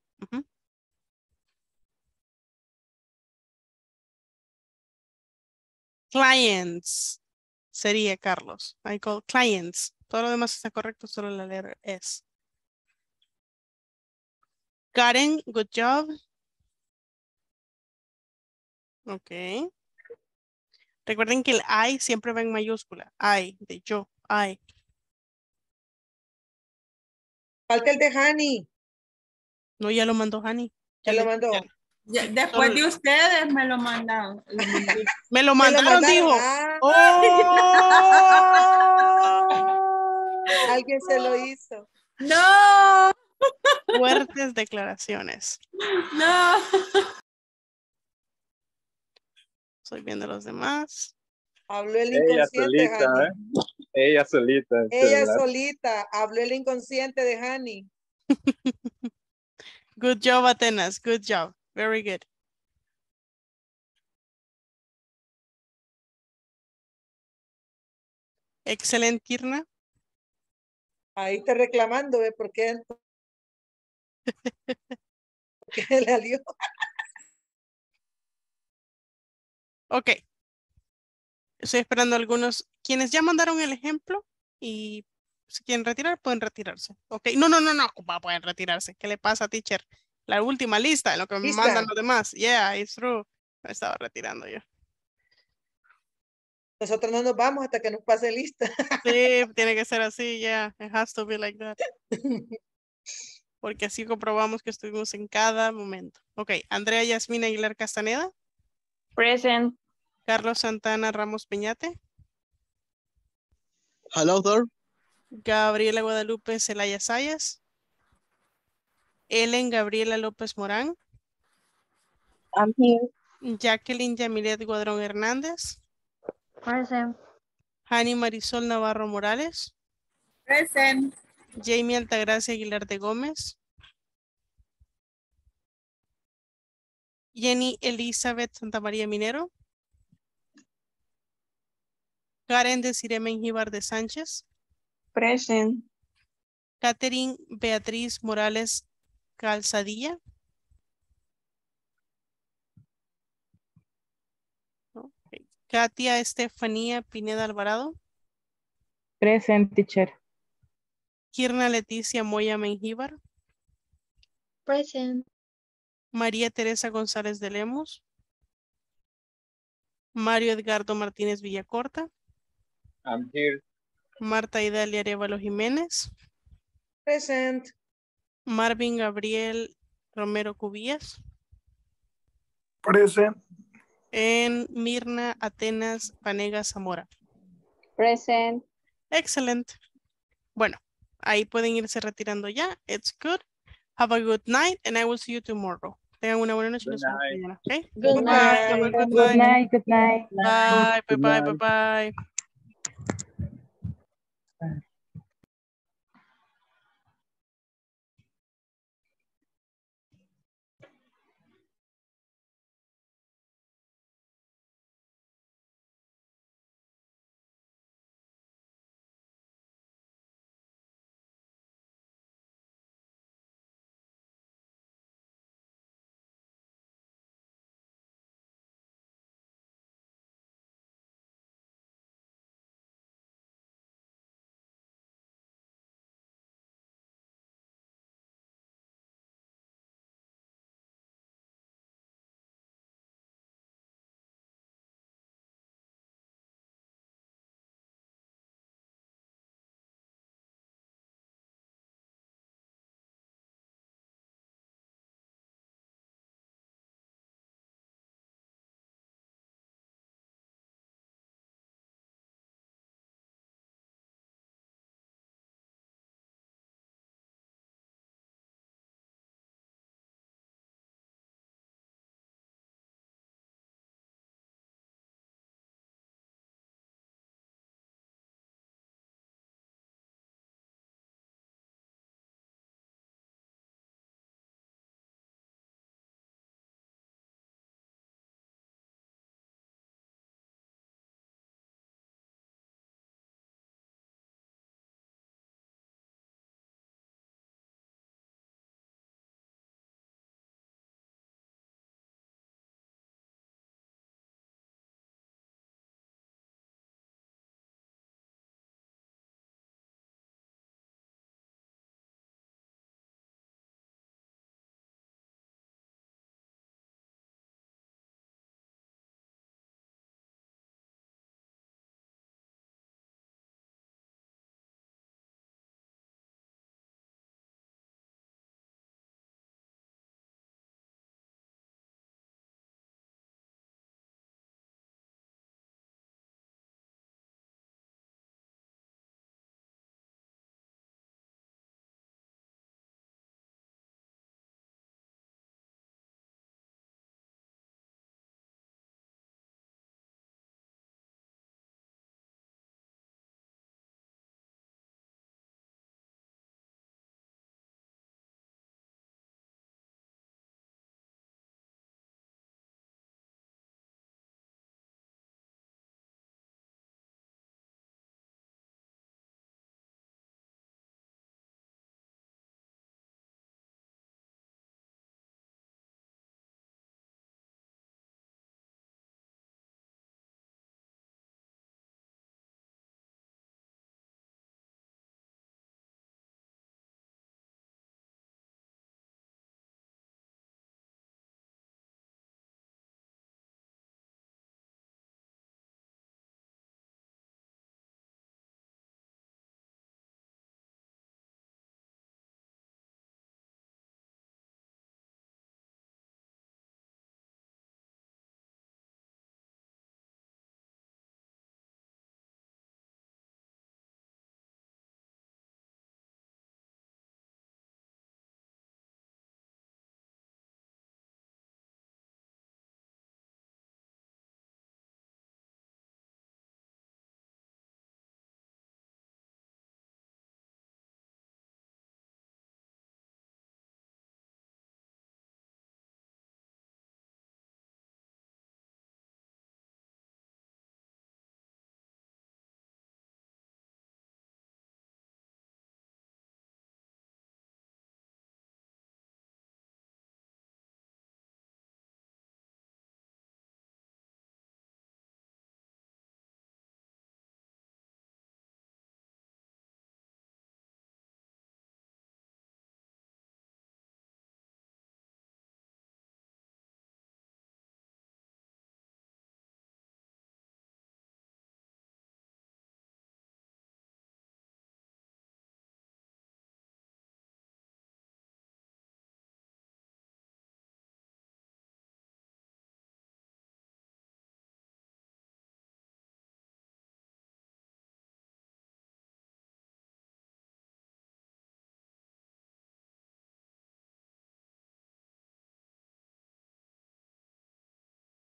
Clients sería Carlos. I call clients. Todo lo demás está correcto, solo la letra S. Karen, good job. Ok. Recuerden que el I siempre va en mayúscula. I, de yo, I. Falta el de Hani. No, ya lo mandó Hani. Ya lo mandó. Ya- después de ustedes me lo mandaron. Me lo mandaron, dijo. Ah. Alguien se lo hizo. No, Fuertes declaraciones. no. Estoy viendo los demás. Habló el Ella inconsciente, solita, Hani. ¿eh? Ella solita. Ella celular. solita. Habló el inconsciente de Hani. Good job, Atenas. Good job. Very good. Excelente, Kirna. Ahí está reclamando, ¿ve? ¿Por qué? ¿Por qué le alió? Ok. Estoy esperando algunos. Quienes ya mandaron el ejemplo y si quieren retirar, pueden retirarse. Ok. No, no, no, no. ¿Cómo pueden retirarse? ¿Qué le pasa, teacher? La última lista, lo que me mandan los demás. Yeah, it's true. Me estaba retirando yo. Nosotros no nos vamos hasta que nos pase lista. Sí, tiene que ser así, yeah. It has to be like that. Porque así comprobamos que estuvimos en cada momento. Ok, Andrea Yasmina Aguilar Castaneda, Present. Carlos Santana Ramos Peñate, Hello there. Gabriela Guadalupe Celaya Sayas, Ellen Gabriela López Morán, I'm here. Jacqueline Yamilet Guadrón Hernández, Present. Hani Marisol Navarro Morales, Present. Jamie Altagracia Aguilar de Gómez, Jenny Elizabeth Santamaría Minero, Karen Desiree Mengíbar de Sánchez, Present. Catherine Beatriz Morales Calzadilla. Katia Estefanía Pineda Alvarado. Present, teacher. Kirna Leticia Moya Mengíbar. Present. María Teresa González de Lemos. Mario Edgardo Martínez Villacorta. I'm here. Marta Idalia Arevalo Jiménez. Present. Marvin Gabriel Romero Cubillas. Present. En Mirna Atenas Vanegas Zamora. Present. Excelente. Bueno, ahí pueden irse retirando ya. It's good. Have a good night and I will see you tomorrow. Tengan una buena noche. y nos vemos mañana, ¿ok? Good night. A good Good night. night, good night. Bye, bye, Good bye, night. bye, bye.